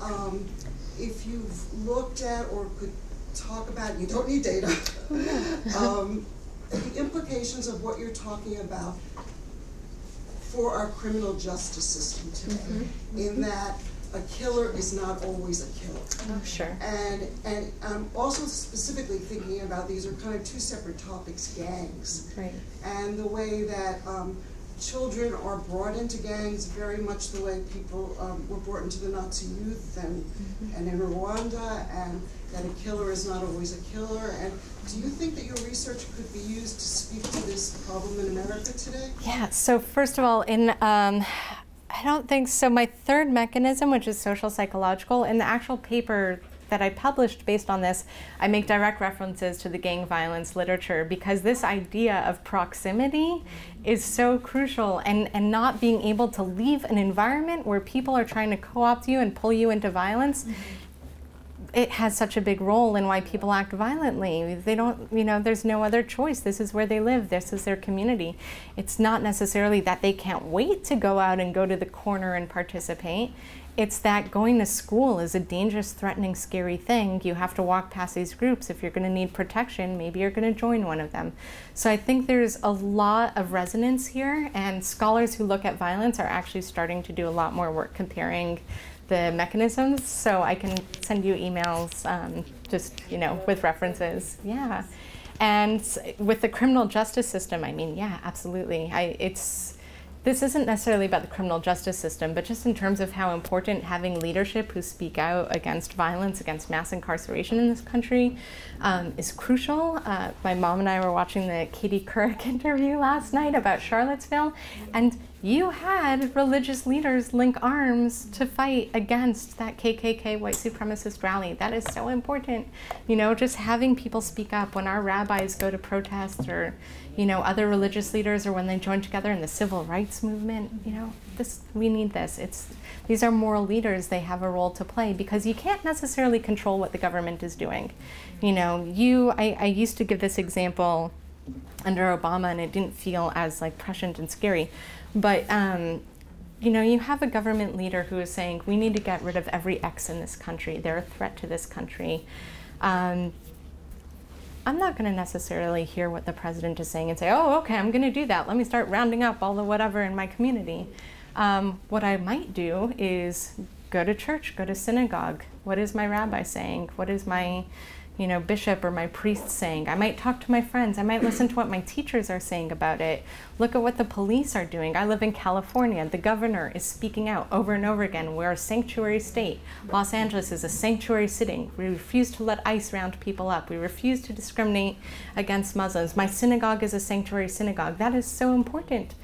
um, if you've looked at or could talk about, you don't need data, um, the implications of what you're talking about for our criminal justice system today, in that a killer is not always a killer. Oh, sure. And and I'm also specifically thinking about these are kind of two separate topics, gangs, Right. and the way that um, children are brought into gangs, very much the way people um, were brought into the Nazi youth and and in Rwanda, and that a killer is not always a killer. And do you think that your research could be used to speak to this problem in America today? Yeah, so first of all, in um, I don't think so. My third mechanism, which is social psychological, in the actual paper that I published based on this, I make direct references to the gang violence literature because this idea of proximity is so crucial and, and not being able to leave an environment where people are trying to co opt you and pull you into violence it has such a big role in why people act violently. They don't, you know, there's no other choice. This is where they live, this is their community. It's not necessarily that they can't wait to go out and go to the corner and participate. It's that going to school is a dangerous, threatening, scary thing. You have to walk past these groups. If you're going to need protection, maybe you're going to join one of them. So I think there's a lot of resonance here, and scholars who look at violence are actually starting to do a lot more work comparing the mechanisms. So I can send you emails, um, just you know, with references. Yeah, and with the criminal justice system, I mean, yeah, absolutely. I it's this isn't necessarily about the criminal justice system, but just in terms of how important having leadership who speak out against violence, against mass incarceration in this country um, is crucial. Uh, my mom and I were watching the Katie Couric interview last night about Charlottesville, and you had religious leaders link arms to fight against that KKK white supremacist rally. That is so important. You know, just having people speak up when our rabbis go to protest or, you know, other religious leaders or when they join together in the civil rights movement, you know, this we need this. It's these are moral leaders, they have a role to play because you can't necessarily control what the government is doing. You know, you I, I used to give this example under Obama and it didn't feel as like prescient and scary. But um, you know, you have a government leader who is saying we need to get rid of every X in this country. They're a threat to this country. Um, I'm not going to necessarily hear what the president is saying and say, oh, okay, I'm going to do that. Let me start rounding up all the whatever in my community. Um, what I might do is go to church, go to synagogue. What is my rabbi saying? What is my you know, bishop or my priest saying. I might talk to my friends. I might listen to what my teachers are saying about it. Look at what the police are doing. I live in California. The governor is speaking out over and over again. We're a sanctuary state. Los Angeles is a sanctuary city. We refuse to let ICE round people up. We refuse to discriminate against Muslims. My synagogue is a sanctuary synagogue. That is so important.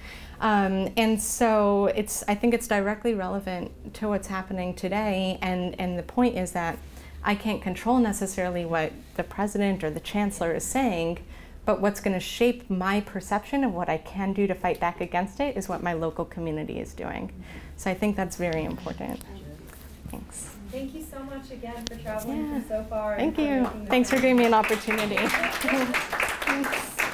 Um, and so it's, I think it's directly relevant to what's happening today. And, and the point is that I can't control necessarily what the president or the chancellor is saying, but what's going to shape my perception of what I can do to fight back against it is what my local community is doing. So I think that's very important. Thanks. Thank you so much again for traveling Yeah. so far. Thank you. Thanks for giving me an opportunity. Thanks.